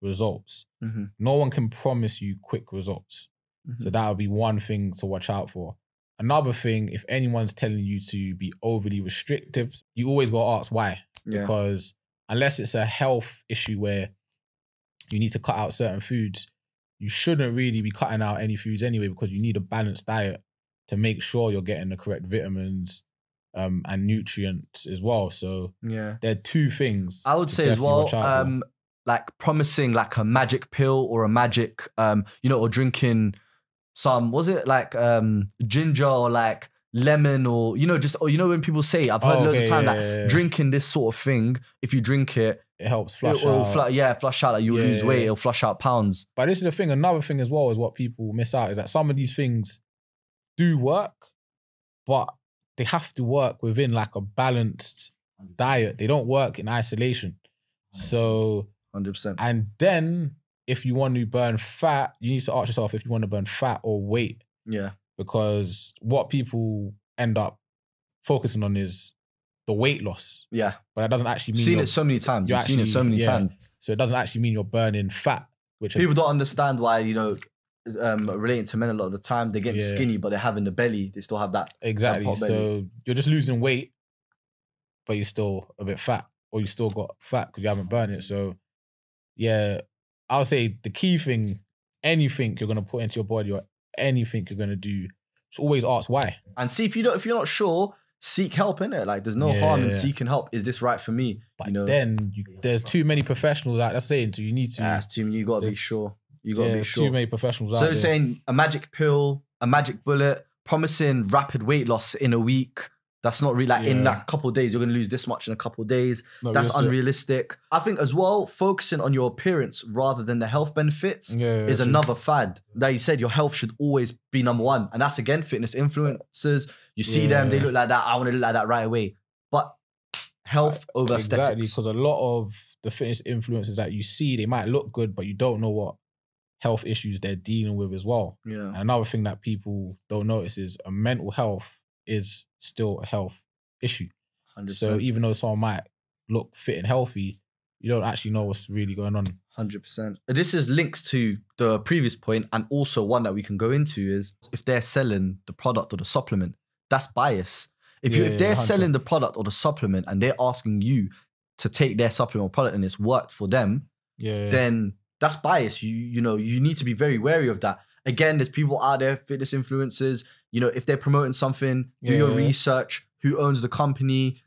results. Mhm, No one can promise you quick results. mhm. So that would be one thing to watch out for. Another thing, if anyone's telling you to be overly restrictive, you always got to ask why. yeah, Because unless it's a health issue where you need to cut out certain foods, you shouldn't really be cutting out any foods anyway because you need a balanced diet to make sure you're getting the correct vitamins um, and nutrients as well. So yeah. there are two things. I would say as well, watch out for. um, like promising like a magic pill or a magic, um, you know, or drinking some, was it like um ginger or like lemon or you know, just or you know when people say, I've heard Oh, loads of time yeah, that yeah, yeah. drinking this sort of thing, if you drink it, it helps flush will out. flu- yeah, flush out, like you will Yeah, lose weight, yeah. it'll flush out pounds. But this is the thing. Another thing as well is what people miss out is that some of these things do work, but they have to work within like a balanced diet. They don't work in isolation. So, Hundred percent. and then if you want to burn fat, you need to ask yourself if you want to burn fat or weight, Yeah. because what people end up focusing on is the weight loss, Yeah. but that doesn't actually mean Seen it so many times. you're You've seen it so many yeah. times. so it doesn't actually mean you're burning fat, which People don't understand why, you know, um, relating to men a lot of the time, they're getting Yeah. skinny, but they're having the belly. They still have that. Exactly. pot belly. So you're just losing weight, but you're still a bit fat, or you still got fat because you haven't burned it. So, yeah, I would say the key thing, anything you're gonna put into your body or anything you're gonna do, just always ask why. and see if you don't if you're not sure seek help in it like there's no harm in Yeah. seeking help is this right for me But you know then you, there's too many professionals out there saying so you need to. yeah, it's too you gotta be sure you gotta yeah, be sure Too many professionals out so there. saying a magic pill a magic bullet promising rapid weight loss in a week that's not really like in Yeah. that couple of days you're gonna lose this much in a couple of days Not that's realistic. unrealistic i think as well focusing on your appearance rather than the health benefits Yeah, is true. another fad. That you said your health should always be number one. And that's again fitness influencers. You see them, they look like that. I want to look like that right away. But health over exactly aesthetics. because a lot of the fitness influencers that you see, they might look good, but you don't know what health issues they're dealing with as well. Yeah. And another thing that people don't notice is a mental health is still a health issue. 100%. So even though someone might look fit and healthy, you don't actually know what's really going on. Hundred percent. This is links to the previous point, and also one that we can go into is if they're selling the product or the supplement, that's bias. If you Yeah, if they're yeah, selling the product or the supplement and they're asking you to take their supplement or product and it's worked for them, Yeah. then that's bias. You you know you need to be very wary of that. Again, there's people out there, fitness influencers. You know, if they're promoting something, do your Yeah. research. Who owns the company?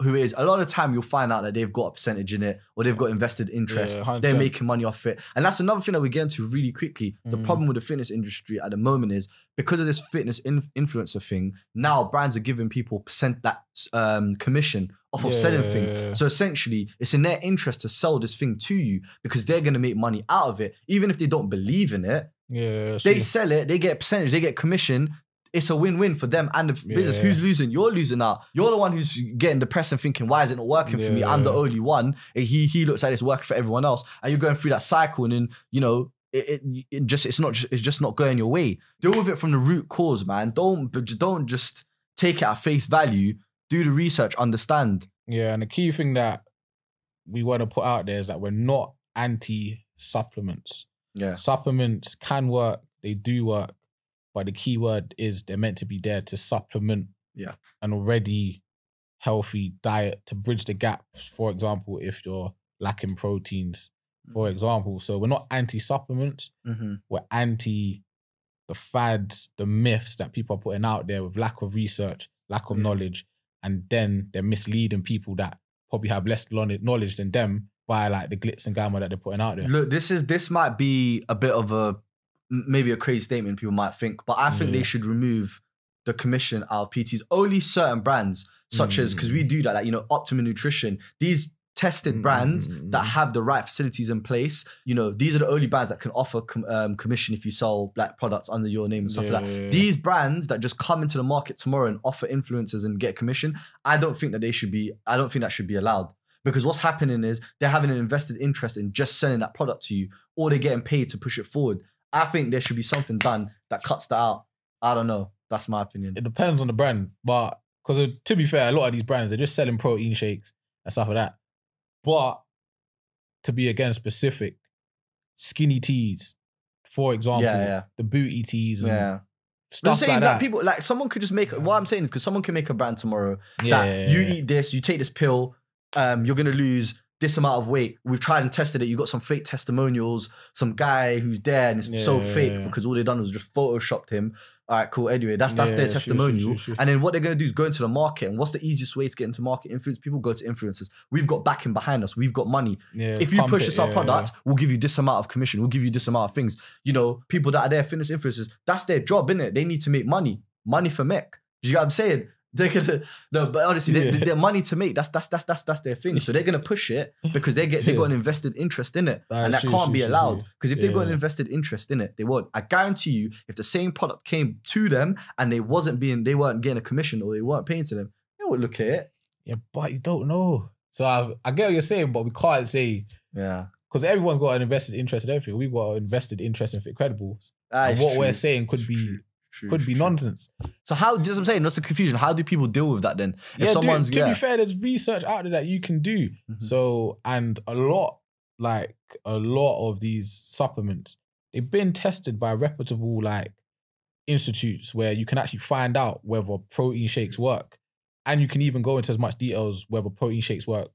who is. a lot of time you'll find out that they've got a percentage in it or they've got invested interest. Yeah, They're making money off it. And that's another thing that we get into really quickly. The Mm. problem with the fitness industry at the moment is because of this fitness in- influencer thing, now brands are giving people percent that um, commission off of selling things. Yeah. So essentially, it's in their interest to sell this thing to you because they're going to make money out of it. Even if they don't believe in it, Yeah, they sell it, they get a percentage, they get commission. It's a win-win for them and the f- business. Who's losing? You're losing out. You're the one who's getting depressed and thinking, "Why is it not working for me? I'm the only one." And he he looks like it's working for everyone else, and you're going through that cycle, and then you know it, it, it just it's not it's just not going your way. Deal with it from the root cause, man. Don't but don't just take it at face value. Do the research, understand. Yeah, and the key thing that we want to put out there is that we're not anti supplements. Yeah, Supplements can work, they do work, but the key word is they're meant to be there to supplement Yeah. an already healthy diet to bridge the gap. For example, if you're lacking proteins, for example. So we're not anti supplements, hmm we're anti the fads, the myths that people are putting out there with lack of research, lack of Yeah. knowledge, and then they're misleading people that probably have less knowledge than them by like the glitz and glamour that they're putting out there. Look, this is this might be a bit of a maybe a crazy statement people might think, but I think Yeah. they should remove the commission out of PTs. Only certain brands, such as because we do that, like you know, Optimum Nutrition, these tested brands Mm. that have the right facilities in place. You know, these are the only brands that can offer com- um, commission if you sell black products under your name and stuff like that. Yeah. These brands that just come into the market tomorrow and offer influencers and get commission, I don't think that they should be. I don't think that should be allowed because what's happening is they're having an invested interest in just selling that product to you, or they're getting paid to push it forward. I think there should be something done that cuts that out. I don't know. That's my opinion. it depends on the brand, but because to be fair, a lot of these brands they're just selling protein shakes and stuff like that. But to be again specific, skinny teas, for example, Yeah, yeah. the booty teas and Yeah. I'm stuff saying like that that. people like someone could just make what I'm saying is because someone can make a brand tomorrow yeah, that you eat this, you take this pill, um, you're gonna lose this amount of weight. We've tried and tested it. You got some fake testimonials, some guy who's there and it's so Yeah, fake yeah. because all they done was just photoshopped him. All right, cool. Anyway, that's that's Yeah, their testimonial. And then what they're gonna do is go into the market. And what's the easiest way to get into market? Influence people go to influencers. We've got backing behind us. We've got money Yeah, if you push it, our yeah, product, we'll give you this amount of commission. We'll give you this amount of things. You know, people that are there, fitness influencers, that's their job, innit? They need to make money. Money for Mech. You get what I'm saying? They're gonna no, but honestly, they, Yeah. they're money to make. That's that's that's that's that's their thing. So they're gonna push it because they get they got an invested interest in it, and that true, can't true, be allowed. Because if they've got an invested interest in it, they won't. I guarantee you, if the same product came to them and they wasn't being, they weren't getting a commission or they weren't paying to them, they would look at it. Yeah, but you don't know. So I, I get what you're saying, but we can't say Yeah, because everyone's got an invested interest in everything. We've got an invested interest in Fit Credibles. And what we're saying could be True, true, could be true. nonsense. So how? Just I'm saying, That's the confusion? How do people deal with that then? If yeah, someone's to yeah. be fair, there's research out there that you can do. Mhm. So and a lot, like a lot of these supplements, they've been tested by reputable like institutes where you can actually find out whether protein shakes work, and you can even go into as much details whether protein shakes work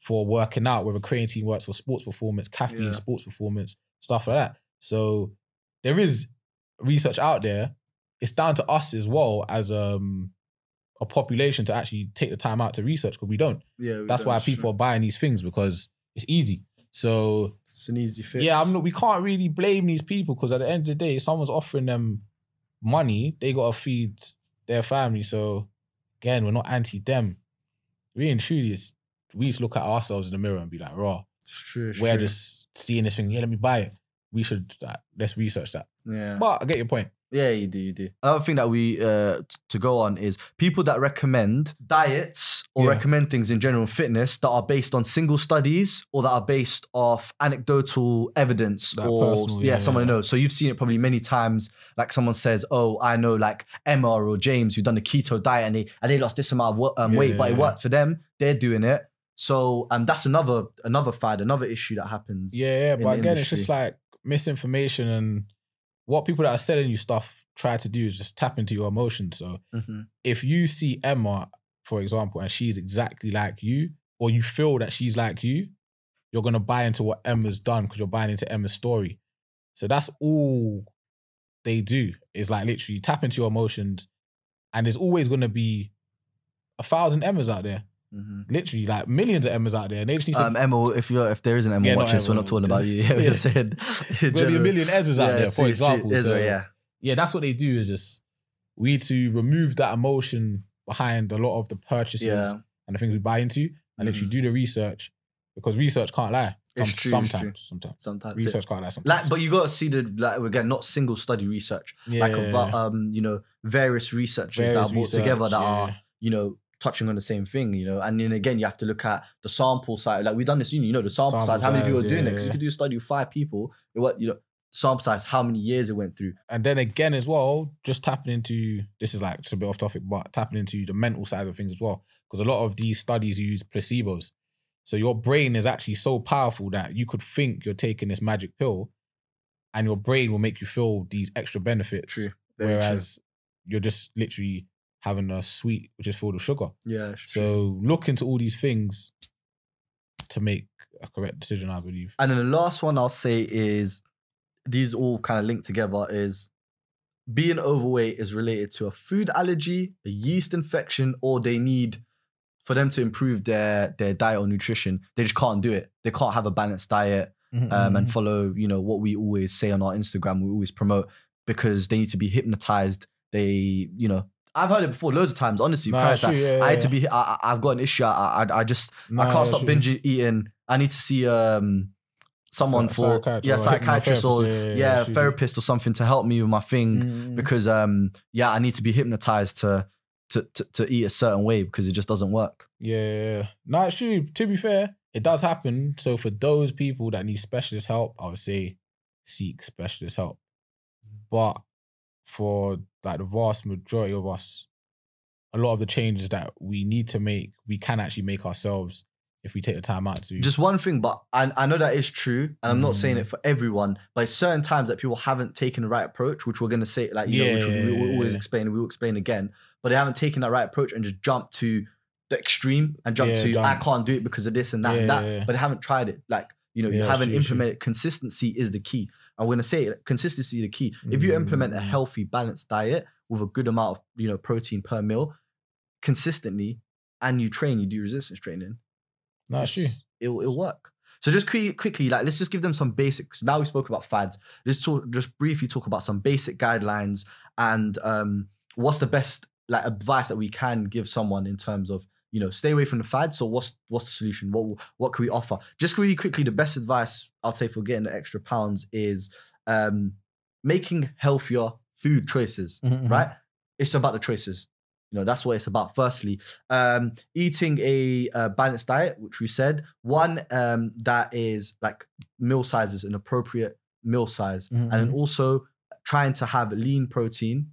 for working out, whether creatine works for sports performance, caffeine Yeah. sports performance, stuff like that. So there is research out there. It's down to us as well as um a population to actually take the time out to research because we don't. yeah, we That's don't, why people true. are buying these things because it's easy. So It's an easy fix. yeah, I'm not, we can't really blame these people because at the end of the day, someone's offering them money, they gotta feed their family. So again, we're not anti them. Really and truly, it's we just look at ourselves in the mirror and be like, raw, It's true. It's we're true. just seeing this thing. Yeah, let me buy it. We should like, let's research that. yeah. But I get your point. Yeah, you do, you do. Another thing that we uh t- to go on is people that recommend diets or Yeah. recommend things in general fitness that are based on single studies or that are based off anecdotal evidence Like or personal, yeah, yeah, someone yeah. knows. So you've seen it probably many times. Like someone says, "Oh, I know like Emma or James who done the keto diet and they and they lost this amount of um, weight, but it worked for them. They're doing it." So um, that's another another fad, another issue that happens. Yeah, yeah. But again, it's just like misinformation and what people that are selling you stuff try to do is just tap into your emotions. So Mhm. if you see Emma, for example, and she's exactly like you, or you feel that she's like you, you're gonna buy into what Emma's done because you're buying into Emma's story. So that's all they do is like literally tap into your emotions, and there's always gonna be a thousand Emmas out there. Mhm. Literally, like millions of Emmas out there. And they just need to. Um, Emma, if you're if there is an Emma Yeah, watching this, we're not talking about you. Yeah, we Yeah. just said. gonna be a million Ezras out there, for example. Israel, so, yeah. yeah, that's what they do. Is just we need to remove that emotion behind a lot of the purchases Yeah. and the things we buy into, and literally do the research because research can't lie. Some- It's true, sometimes, sometimes Sometimes. research can't lie. Sometimes. Like, but you got to see the like again, not single study research, yeah, like va- um, you know, various researchers various that are brought together that yeah. are you know touching on the same thing, you know, and then again you have to look at the sample size. Like we've done this, you know, the sample, Sample size, how many people are doing it? yeah, Because you could do a study with five people. What you know, sample size, how many years it went through. and then again as well, just tapping into this is like just a bit off topic, but tapping into the mental side of things as well, because a lot of these studies use placebos. So your brain is actually so powerful that you could think you're taking this magic pill, and your brain will make you feel these extra benefits. True. Very true. whereas you're just literally having a sweet which is filled with sugar. yeah, true. So look into all these things to make a correct decision, I believe. And then the last one I'll say is these all kind of link together is being overweight is related to a food allergy, a yeast infection, or they need for them to improve their their diet or nutrition. They just can't do it. They can't have a balanced diet um, Mm-hmm. and follow, you know, what we always say on our Instagram, we always promote because they need to be hypnotized. They, you know, I've heard it before loads of times. Honestly, Nah, true, I, yeah, I had to be. I, I've got an issue. I, I, I just Nah, I can't stop true. binge eating. I need to see um someone Psy- for psychiatrist yeah psychiatrist or yeah, yeah, therapist or something to help me with my thing Mm. because um yeah I need to be hypnotized to to to, to eat a certain way because it just doesn't work. Yeah. No, it's true. To be fair, it does happen. So for those people that need specialist help, I would say seek specialist help. But for like the vast majority of us, a lot of the changes that we need to make, we can actually make ourselves if we take the time out to. Just one thing, but I, I know that is true, and I'm not saying Mm. it for everyone. But certain times that people haven't taken the right approach, which we're gonna say, like you know, which we, Yeah. always explain, we will explain again. But they haven't taken that right approach and just jumped to the extreme and jumped Yeah, to I can't do it because of this and that and that. yeah, yeah. But they haven't tried it. Like you know, you haven't true, true. implemented. Consistency is the key. I'm gonna say it, consistency is the key. If you implement a Mm. healthy, balanced diet with a good amount of you know protein per meal, consistently, and you train, you do resistance training, no, it's true. It'll, it'll work. So just quickly, quickly, like let's just give them some basics. Now we spoke about fads. Let's talk, just briefly talk about some basic guidelines and um, what's the best like advice that we can give someone in terms of you know stay away from the fads. So what's what's the solution? What what can we offer? Just really quickly, the best advice I'll say for getting the extra pounds is um, making healthier food choices. Mhm, Right? It's about the choices. You know, that's what it's about. Firstly, um, eating a uh, balanced diet, which we said, one um, that is like meal sizes, an appropriate meal size, mhm, and then mhm. also trying to have lean protein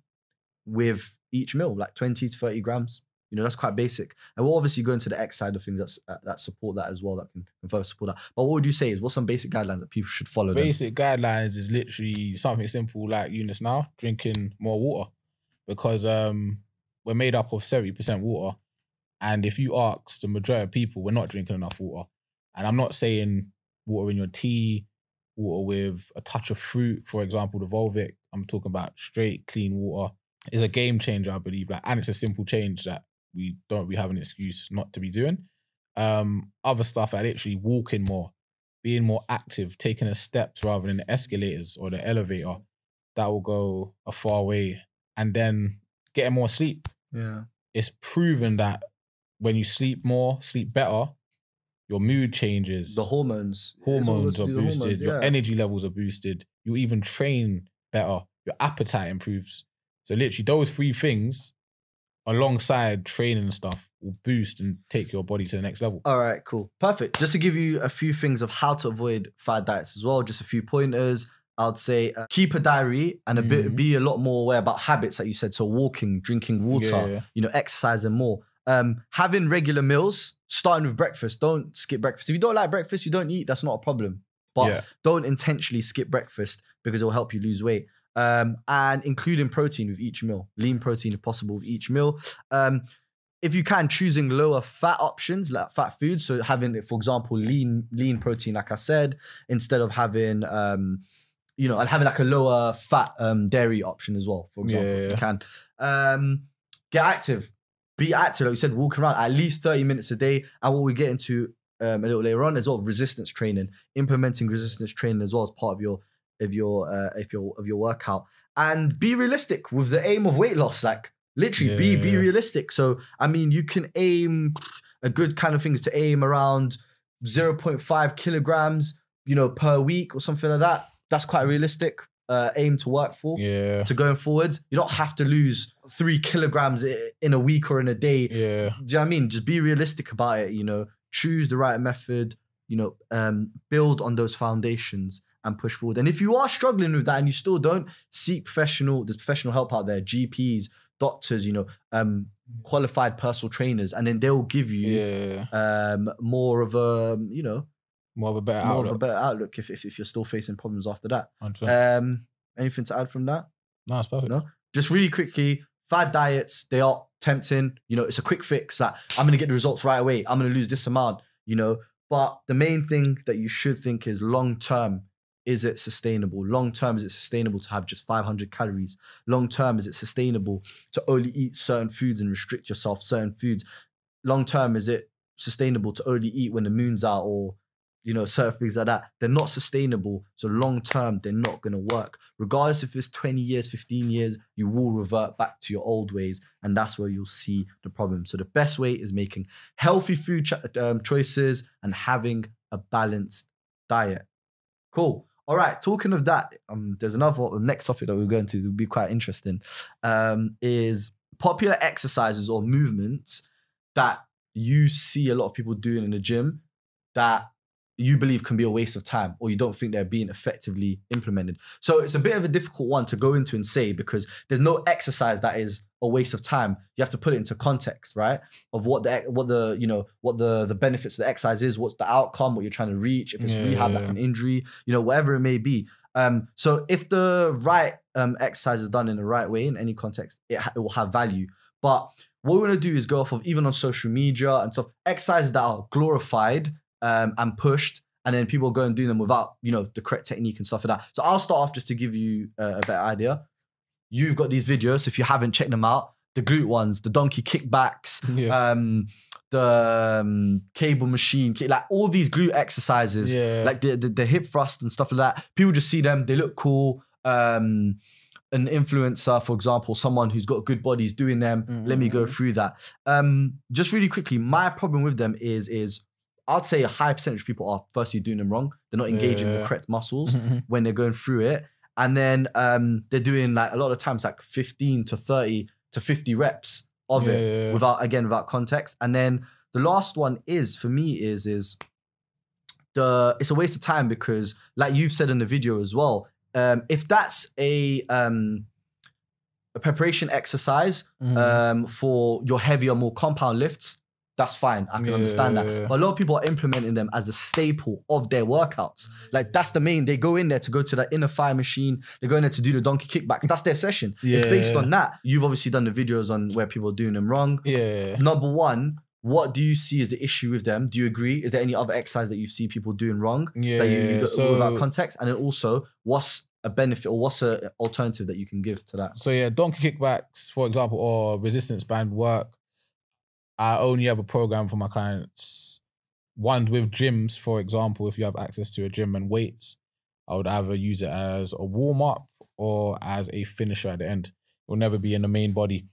with each meal, like 20 to 30 grams. You know, that's quite basic. And we'll obviously go into the X side of things that's, uh, that support that as well, that can, can further support that. But what would you say is what's some basic guidelines that people should follow? then? Basic guidelines is literally something simple like Eunice now, drinking more water. Because um we're made up of 70% water. And if you ask the majority of people, we're not drinking enough water. And I'm not saying water in your tea, water with a touch of fruit, for example, the Volvic. I'm talking about straight, clean water. Is a game changer, I believe. Like, and it's a simple change that we don't really have an excuse not to be doing. Um, other stuff like literally walking more, being more active, taking the steps rather than the escalators or the elevator, that will go a far way. And then getting more sleep. Yeah. It's proven that when you sleep more, sleep better, your mood changes, The hormones. It's all got hormones are boosted, hormones, your energy levels are boosted, you even train better, your appetite improves. So literally those three things alongside training and stuff will boost and take your body to the next level. All right, cool. Perfect. Just to give you a few things of how to avoid fad diets as well, just a few pointers. I'd say uh, keep a diary and a bit Mhm. be a lot more aware about habits, like you said. So walking, drinking water, Yeah. you know, exercising more. Um, having regular meals, starting with breakfast. Don't skip breakfast. If you don't like breakfast, you don't eat. That's not a problem. But yeah. don't intentionally skip breakfast because it'll help you lose weight. Um, and including protein with each meal, lean protein if possible with each meal. Um, if you can, choosing lower fat options like fat foods. So having, for example, lean lean protein, like I said, instead of having, um, you know, and having like a lower fat um, dairy option as well. For example, if Yeah. you can, um, get active. be active, like you said, walk around at least 30 minutes a day. And what we get into um, a little later on as well, resistance training, implementing resistance training as well as part of your of your uh, if your of your workout. And be realistic with the aim of weight loss. Like literally be be Yeah. realistic. So I mean you can aim a good kind of thing is to aim around 0.5 kilograms, you know, per week or something like that. That's quite realistic uh, aim to work for Yeah. to going forwards. You don't have to lose three kilograms in a week or in a day. Yeah. Do you know what I mean? Just be realistic about it. You know, choose the right method. You know, um, build on those foundations and push forward. And if you are struggling with that and you still don't, seek professional. There's professional help out there. GPs, doctors. You know, um, qualified personal trainers, and then they'll give you Yeah. um, more of a you know More of a better more of a outlook. better outlook if, if if you're still facing problems after that. 100%. Um, anything to add from that? no, it's perfect. No? just really quickly, fad diets, they are tempting. You know, it's a quick fix that I'm gonna get the results right away. I'm gonna lose this amount, you know. But the main thing that you should think is long term, is it sustainable? Long term, is it sustainable to have just 500 calories? Long term, is it sustainable to only eat certain foods and restrict yourself certain foods? Long term, is it sustainable to only eat when the moon's out or you know, certain things like that, they're not sustainable. So long term, they're not gonna work. Regardless if it's 20 years, 15 years, you will revert back to your old ways, and that's where you'll see the problem. So the best way is making healthy food um, choices and having a balanced diet. Cool. All right. Talking of that, um, there's another the next topic that we're going to be quite interesting. Um, is popular exercises or movements that you see a lot of people doing in the gym that you believe can be a waste of time or you don't think they're being effectively implemented. So it's a bit of a difficult one to go into and say because there's no exercise that is a waste of time. You have to put it into context, right? Of what the what the you know what the the benefits of the exercise is, what's the outcome, what you're trying to reach, if it's Yeah, rehab yeah, like an injury, you know, whatever it may be. Um, so if the right um exercise is done in the right way in any context, it, ha- it will have value. But what we're gonna do is go off of even on social media and stuff, exercises that are glorified um, and pushed, and then people go and do them without, you know, the correct technique and stuff like that. So I'll start off just to give you uh, a better idea. You've got these videos. If you haven't checked them out, the glute ones, the donkey kickbacks, Yeah. um, the um, cable machine, like all these glute exercises, yeah. like the, the the hip thrust and stuff like that. People just see them, they look cool. Um, an influencer, for example, someone who's got good bodies doing them. Let me go Mhm. through that. Um, just really quickly, my problem with them is is I'd say a high percentage of people are firstly doing them wrong. They're not engaging the correct muscles Mhm. when they're going through it. And then um, they're doing like a lot of times like 15 to 30 to 50 reps of it Yeah. without again without context. And then the last one is for me is is the it's a waste of time because like you've said in the video as well, um, if that's a um a preparation exercise um for your heavier, more compound lifts, that's fine. I can understand Yeah. that. But a lot of people are implementing them as the staple of their workouts. Like that's the main. They go in there to go to that inner fire machine. They go in there to do the donkey kickbacks. That's their session. It's based Yeah. on that. You've obviously done the videos on where people are doing them wrong. yeah. Number one, what do you see as the issue with them? Do you agree? Is there any other exercise that you see people doing wrong Yeah. that you, you got- without so, context? And then also, what's a benefit or what's an alternative that you can give to that? so yeah, donkey kickbacks, for example, or resistance band work. I only have a program for my clients. One with gyms, for example, if you have access to a gym and weights, I would either use it as a warm up or as a finisher at the end. It will never be in the main body.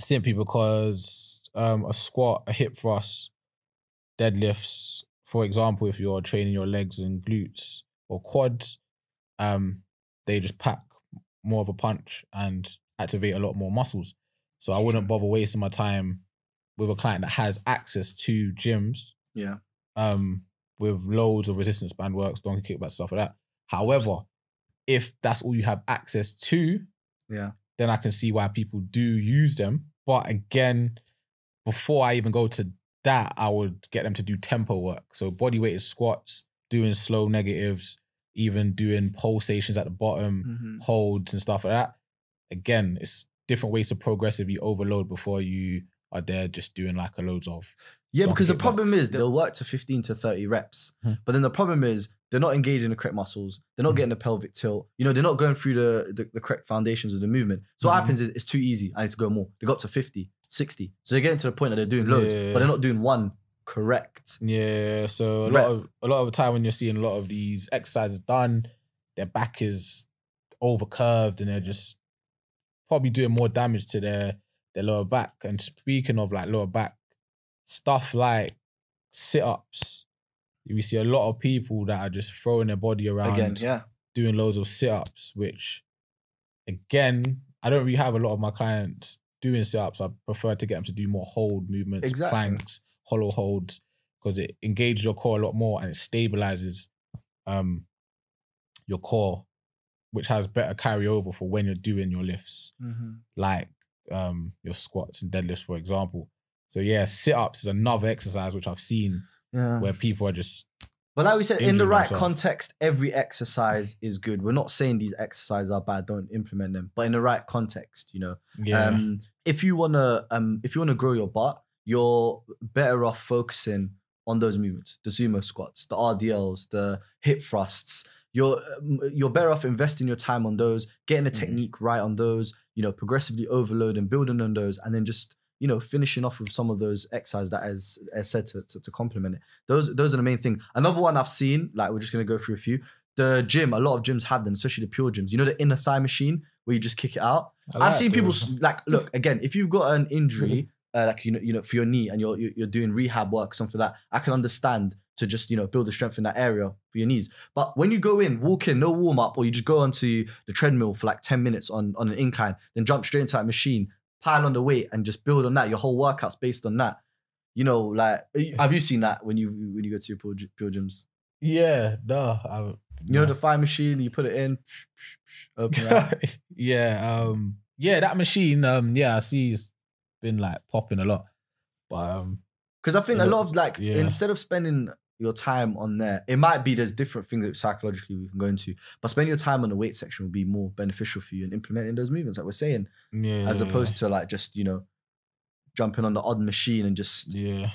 Simply because um, a squat, a hip thrust, deadlifts, for example, if you're training your legs and glutes or quads, um, they just pack more of a punch and activate a lot more muscles. So I wouldn't bother wasting my time with a client that has access to gyms Yeah. um, with loads of resistance band works, donkey kickback, stuff like that. However, if that's all you have access to, Yeah. then I can see why people do use them. But again, before I even go to that, I would get them to do tempo work. So body weight is squats, doing slow negatives, even doing pulsations at the bottom, Mhm. holds and stuff like that. Again, it's different ways to progressively overload before you are there just doing like a loads of Yeah, because the problem kickbacks. is they'll work to 15 to 30 reps. Hmm. But then the problem is they're not engaging the correct muscles. They're not Mhm. getting the pelvic tilt. You know, they're not going through the, the, the correct foundations of the movement. So what Mhm. happens is it's too easy. I need to go more. They go up to 50, 60. So they're getting to the point that they're doing loads, Yeah. but they're not doing one correct. Yeah, so a Rep. lot of a lot of the time when you're seeing a lot of these exercises done, their back is over curved and they're just probably doing more damage to their their lower back. And speaking of like lower back stuff like sit ups, we see a lot of people that are just throwing their body around Again, yeah. doing loads of sit ups, which again, I don't really have a lot of my clients doing sit ups. I prefer to get them to do more hold movements, Exactly. planks, hollow holds, because it engages your core a lot more and it stabilizes um your core, which has better carryover for when you're doing your lifts, like um your squats and deadlifts, for example. So yeah, sit ups is another exercise which I've seen Yeah. where people are just But like we said, in the right themselves. context, every exercise is good. We're not saying these exercises are bad, don't implement them. But in the right context, you know. yeah. Um, if you wanna um if you wanna grow your butt, you're better off focusing on those movements, the sumo squats, the RDLs, the hip thrusts. You're um, you're better off investing your time on those, getting the Mhm. technique right on those, you know, progressively overloading, building on those, and then just you know finishing off with some of those exercises that as as said to, to, to complement it. Those those are the main thing. Another one I've seen, like we're just gonna go through a few. The gym, a lot of gyms have them, especially the pure gyms. You know the inner thigh machine where you just kick it out. I I've like seen people s- like look again. If you've got an injury, uh, like you know, you know, for your knee, and you're you're you're doing rehab work, something like that, I can understand to just you know build the strength in that area for your knees. But when you go in, walk in, no warm up, or you just go onto the treadmill for like ten minutes on on an incline, then jump straight into that machine, pile on the weight, and just build on that. Your whole workout's based on that. You know, like have you seen that when you when you go to your pure, gy- pure gyms? Yeah, no. I, You know the thigh machine, you put it in, open it up. yeah, um, yeah, that machine, um, yeah, I see it's been like popping a lot. But um Because I think A a lot- lot of like yeah. instead of spending your time on there, it might be there's different things that psychologically we can go into, but spending your time on the weight section will be more beneficial for you and implementing those movements like we're saying, yeah, as opposed to like just you know jumping on the odd machine and just yeah.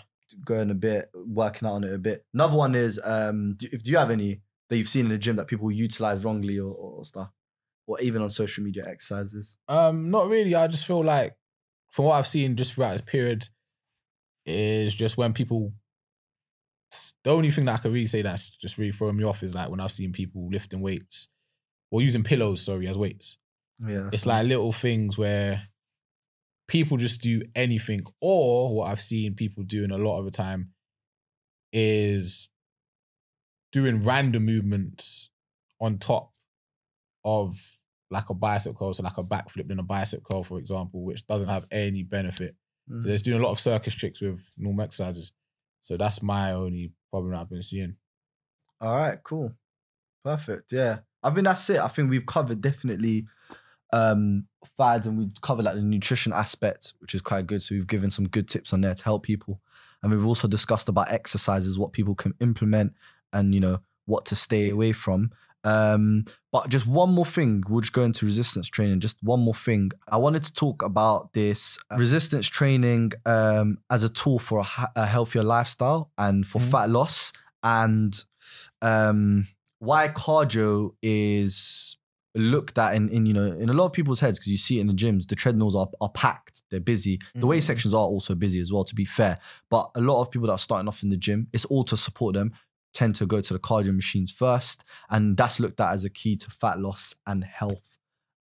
going a bit, working out on it a bit. Another one is um, do, if do you have any that you've seen in the gym that people utilize wrongly or, or stuff, or even on social media exercises? Um, not really. I just feel like from what I've seen just throughout this period is just when people the only thing that I can really say that's just really throwing me off is like when I've seen people lifting weights or using pillows, sorry, as weights. Yeah, it's like little things where people just do anything or what i've seen people doing a lot of the time is doing random movements on top of like a bicep curl so like a backflip in a bicep curl for example which doesn't have any benefit Mm. so it's doing a lot of circus tricks with normal exercises so that's my only problem i've been seeing All right, cool. Perfect. Yeah. I think that's it. I think we've covered definitely um fads and we've covered like the nutrition aspect, which is quite good. So we've given some good tips on there to help people. And we've also discussed about exercises, what people can implement and you know what to stay away from. Um, but just one more thing, we'll just go into resistance training. Just one more thing. I wanted to talk about this resistance training um, as a tool for a, a healthier lifestyle and for Mhm. fat loss and um, why cardio is looked at in, in you know in a lot of people's heads because you see it in the gyms the treadmills are, are packed they're busy the weight Mhm. sections are also busy as well to be fair but a lot of people that are starting off in the gym it's all to support them tend to go to the cardio machines first and that's looked at as a key to fat loss and health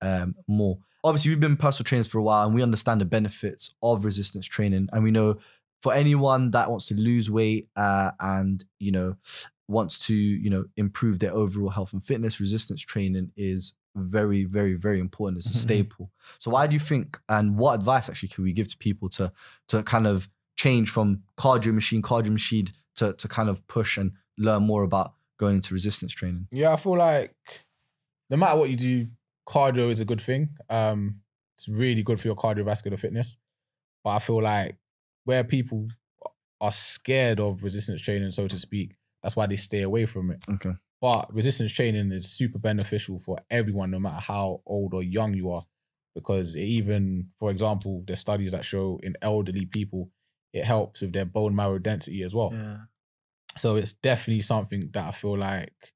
um, more. Obviously we've been personal trainers for a while and we understand the benefits of resistance training and we know for anyone that wants to lose weight uh, and you know wants to you know improve their overall health and fitness resistance training is very very very important. It's a staple. So why do you think and what advice actually can we give to people to to kind of change from cardio machine cardio machine to to kind of push and learn more about going into resistance training Yeah, I feel like no matter what you do, cardio is a good thing. Um, it's really good for your cardiovascular fitness. But I feel like where people are scared of resistance training, so to speak, that's why they stay away from it. okay But resistance training is super beneficial for everyone, no matter how old or young you are, because it even, for example, there's studies that show in elderly people, it helps with their bone marrow density as well. yeah So it's definitely something that I feel like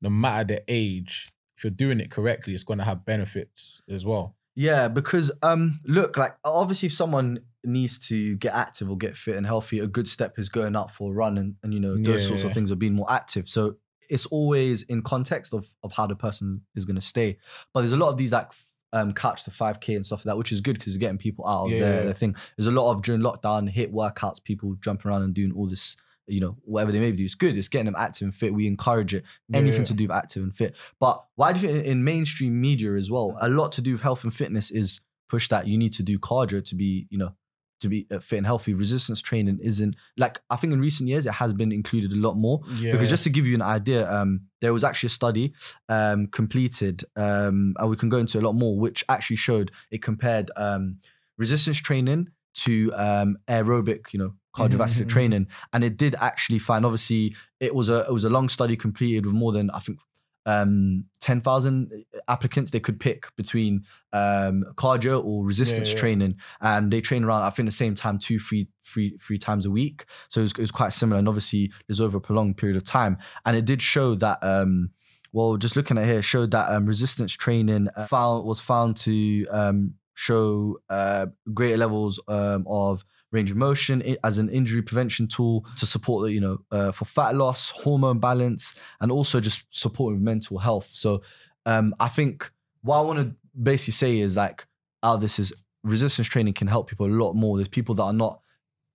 no matter the age, if you're doing it correctly, it's going to have benefits as well. Yeah, because um, look, like obviously, if someone needs to get active or get fit and healthy, a good step is going out for a run and, and you know those Yeah, sorts of things are being more active. So it's always in context of of how the person is going to stay. But there's a lot of these like um Couch to five k and stuff like that, which is good because you're getting people out of Yeah, their, yeah. their thing. There's a lot of during lockdown HIIT workouts, people jumping around and doing all this. You know, whatever they may do, it's good. It's getting them active and fit. We encourage it anything Yeah. to do with active and fit. But why do you think in- in mainstream media as well, a lot to do with health and fitness is push that you need to do cardio to be, you know, to be uh, fit and healthy. Resistance training isn't like I think in recent years it has been included a lot more. Yeah. Because just to give you an idea, um, there was actually a study um, completed, um, and we can go into a lot more, which actually showed it compared um, resistance training to um, aerobic, you know, cardiovascular mhm. training, and it did actually find. Obviously, it was a it was a long study completed with more than I think um 10,000 applicants they could pick between um cardio or resistance yeah. training and they train around I think the same time two three three three times a week so it was, it was quite similar and obviously was over a prolonged period of time and it did show that um well just looking at here showed that um resistance training uh, found was found to um show uh greater levels um of range of motion as an injury prevention tool to support the you know uh, for fat loss hormone balance and also just supporting mental health. So um i think what i want to basically say is like oh this is resistance training can help people a lot more. There's people that are not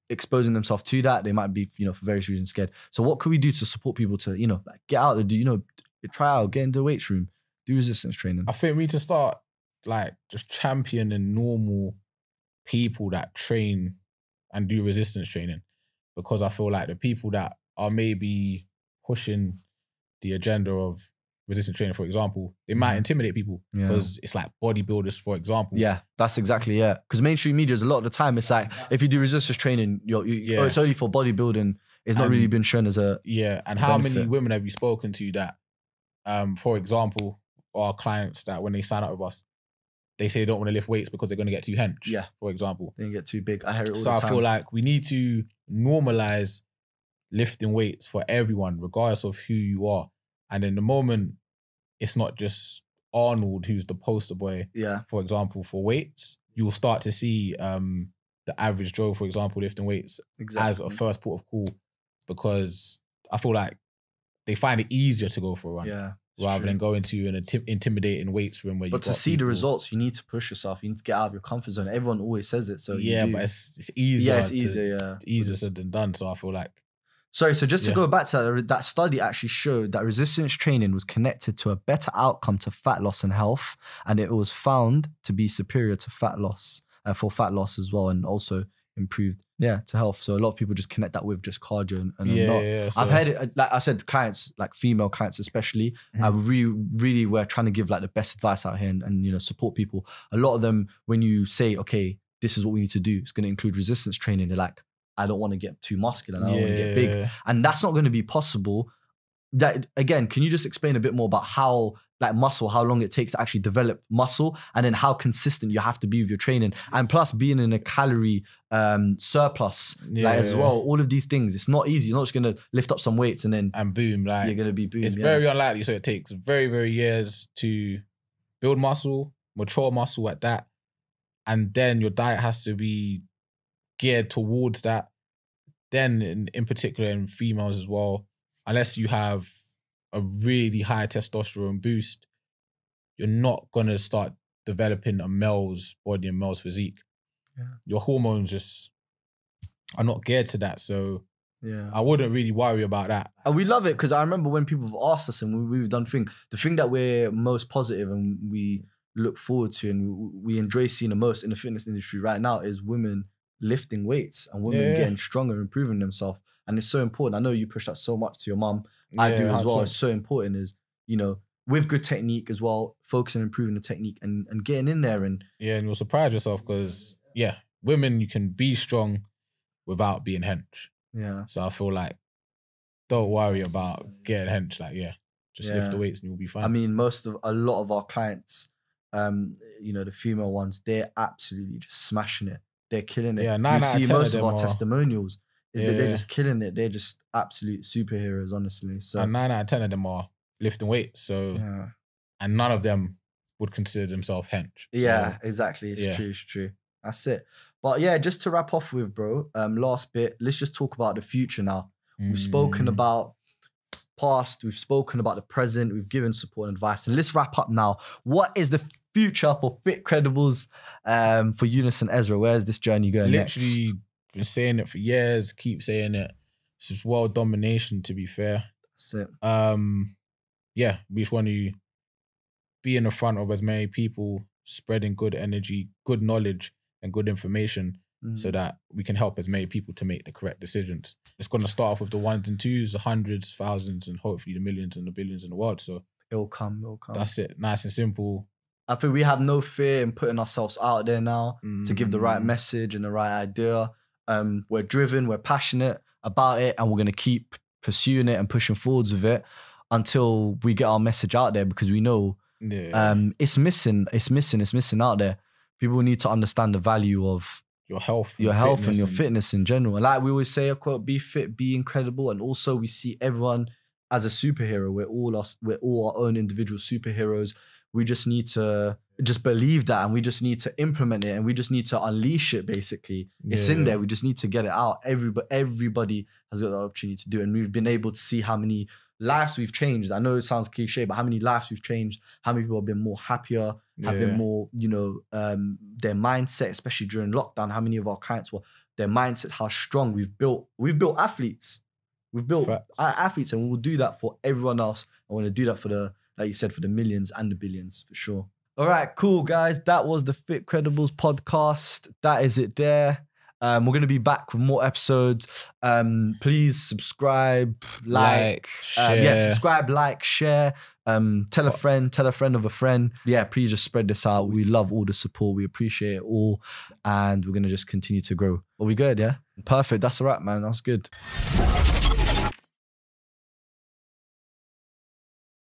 exposing themselves to that. They might be you know for various reasons scared. So what could we do to support people to you know like get out there do you know try out get into the weights room do resistance training? I think we need to start like just championing normal people that train and do resistance training because I feel like the people that are maybe pushing the agenda of resistance training, for example, they might Mhm. intimidate people Yeah. because it's like bodybuilders, for example. Yeah, that's exactly yeah. Because mainstream media is a lot of the time it's like if you do resistance training, you're, you, Yeah. oh, it's only for bodybuilding. It's not And- really been shown as a Yeah, and how many women have you spoken to that, um, for example, our clients that when they sign up with us, they say they don't want to lift weights because they're going to get too hench. Yeah. for example. they get too big. I hear it all So I feel like we need to normalize lifting weights for everyone, regardless of who you are. And in the moment, it's not just Arnold who's the poster boy, yeah, for example, for weights. You'll start to see um, the average Joe, for example, lifting weights exactly. as a first port of call because I feel like they find it easier to go for a run yeah, it's rather true. than going to an inti- intimidating weights room where you But to see the results, you need to push yourself. You need to get out of your comfort zone. Everyone always says it. So yeah, but it's, it's easier. yeah, it's to- easier. Yeah, it's easier said than done. So I feel like Sorry, so just to Yeah. go back to that, that study actually showed that resistance training was connected to a better outcome to fat loss and health, and it was found to be superior to fat loss uh, for fat loss as well, and also improved, yeah, to health. So a lot of people just connect that with just cardio and, and yeah, not. yeah, yeah. I've So- heard it, uh, like I said, clients, like female clients especially, I Mhm. really, really were trying to give like the best advice out here and, and you know support people. A lot of them, when you say, okay, this is what we need to do, it's going to include resistance training. They're like, I don't want to get too muscular. I don't want to get big and that's not going to be possible that again can you just explain a bit more about how like muscle how long it takes to actually develop muscle and then how consistent you have to be with your training and plus being in a calorie um surplus like as Yeah. well all of these things it's not easy you're not just going to lift up some weights and then And boom, like you're going to be boom it's yeah. very unlikely. So it takes very, very years to build muscle, mature muscle at that. And then your diet has to be geared towards that. Then, in, in particular, in females as well, unless you have a really high testosterone boost, you're not going to start developing a male's body and male's physique. Yeah. Your hormones just are not geared to that. So yeah I wouldn't really worry about that. And we love it because I remember when people have asked us and we, we've done thing, the thing that we're most positive and we look forward to and we, enjoy seeing the most in the fitness industry right now is women lifting weights and women Yeah, getting stronger, improving themselves. And it's so important. I know you push that so much to your mum. I do as well. It's so important is, you know, with good technique as well, focusing on improving the technique and, and getting in there and Yeah, and you'll surprise yourself because yeah, women you can be strong without being hench. yeah. So I feel like don't worry about getting hench. Like yeah, just lift the weights and you'll be fine. I mean, most of a lot of our clients, um, you know, the female ones, they're absolutely just smashing it. They're killing it. Yeah, nine you out of see 10 of most of, them our are- testimonials is that they're just killing it. They're just absolute superheroes, honestly. So and nine out of ten of them are lifting weights. So yeah, and none of them would consider themselves hench. So, Yeah, exactly. It's yeah. true. It's true. That's it. But yeah, just to wrap off with, bro. Um, last bit. Let's just talk about the future now. We've spoken mm, about past. We've spoken about the present. We've given support and advice. And let's wrap up now. What is the future for Fit Credibles? Um, for Eunice and Ezra. Where's this journey going literally next? Been saying it for years. Keep saying it. It's just world domination. To be fair, That's it. um, yeah, we just want to be in the front of as many people, spreading good energy, good knowledge, and good information, so Mm. that we can help as many people to make the correct decisions. It's going to start off with the ones and twos, the hundreds, thousands, and hopefully the millions and the billions in the world. So it'll come. It'll come. that's it. Nice and simple. I think we have no fear in putting ourselves out there now. to give the right Mm, message and the right idea. Um, we're driven, we're passionate about it, and we're gonna keep pursuing it and pushing forwards with it until we get our message out there because we know Yeah. um, it's missing, it's missing, it's missing out there. People need to understand the value of your health, and your health and your fitness in general. And like we always say, quote, be fit, be incredible. And also we see everyone as a superhero. We're all us, we're all our own individual superheroes. We just need to just believe that and we just need to implement it and we just need to unleash it basically. It's in there. We just need to get it out. Everybody everybody has got the opportunity to do it. And we've been able to see how many lives we've changed. I know it sounds cliche, but how many lives we've changed, how many people have been more happier, have been more, you know, um, their mindset, especially during lockdown, how many of our clients were their mindset, how strong we've built. We've built athletes. We've built athletes, and we'll do that for everyone else. I want to do that for the, like you said, for the millions and the billions for sure. All right, cool, guys. That was the Fit Credibles podcast. That is it there. Um, we're gonna be back with more episodes. Um, please subscribe, like, um, yeah, subscribe, like, share. Um, tell a friend, tell a friend of a friend. Yeah, please just spread this out. We love all the support. We appreciate it all, and we're gonna just continue to grow. Are we good? Yeah, perfect. That's all right, man. That's good.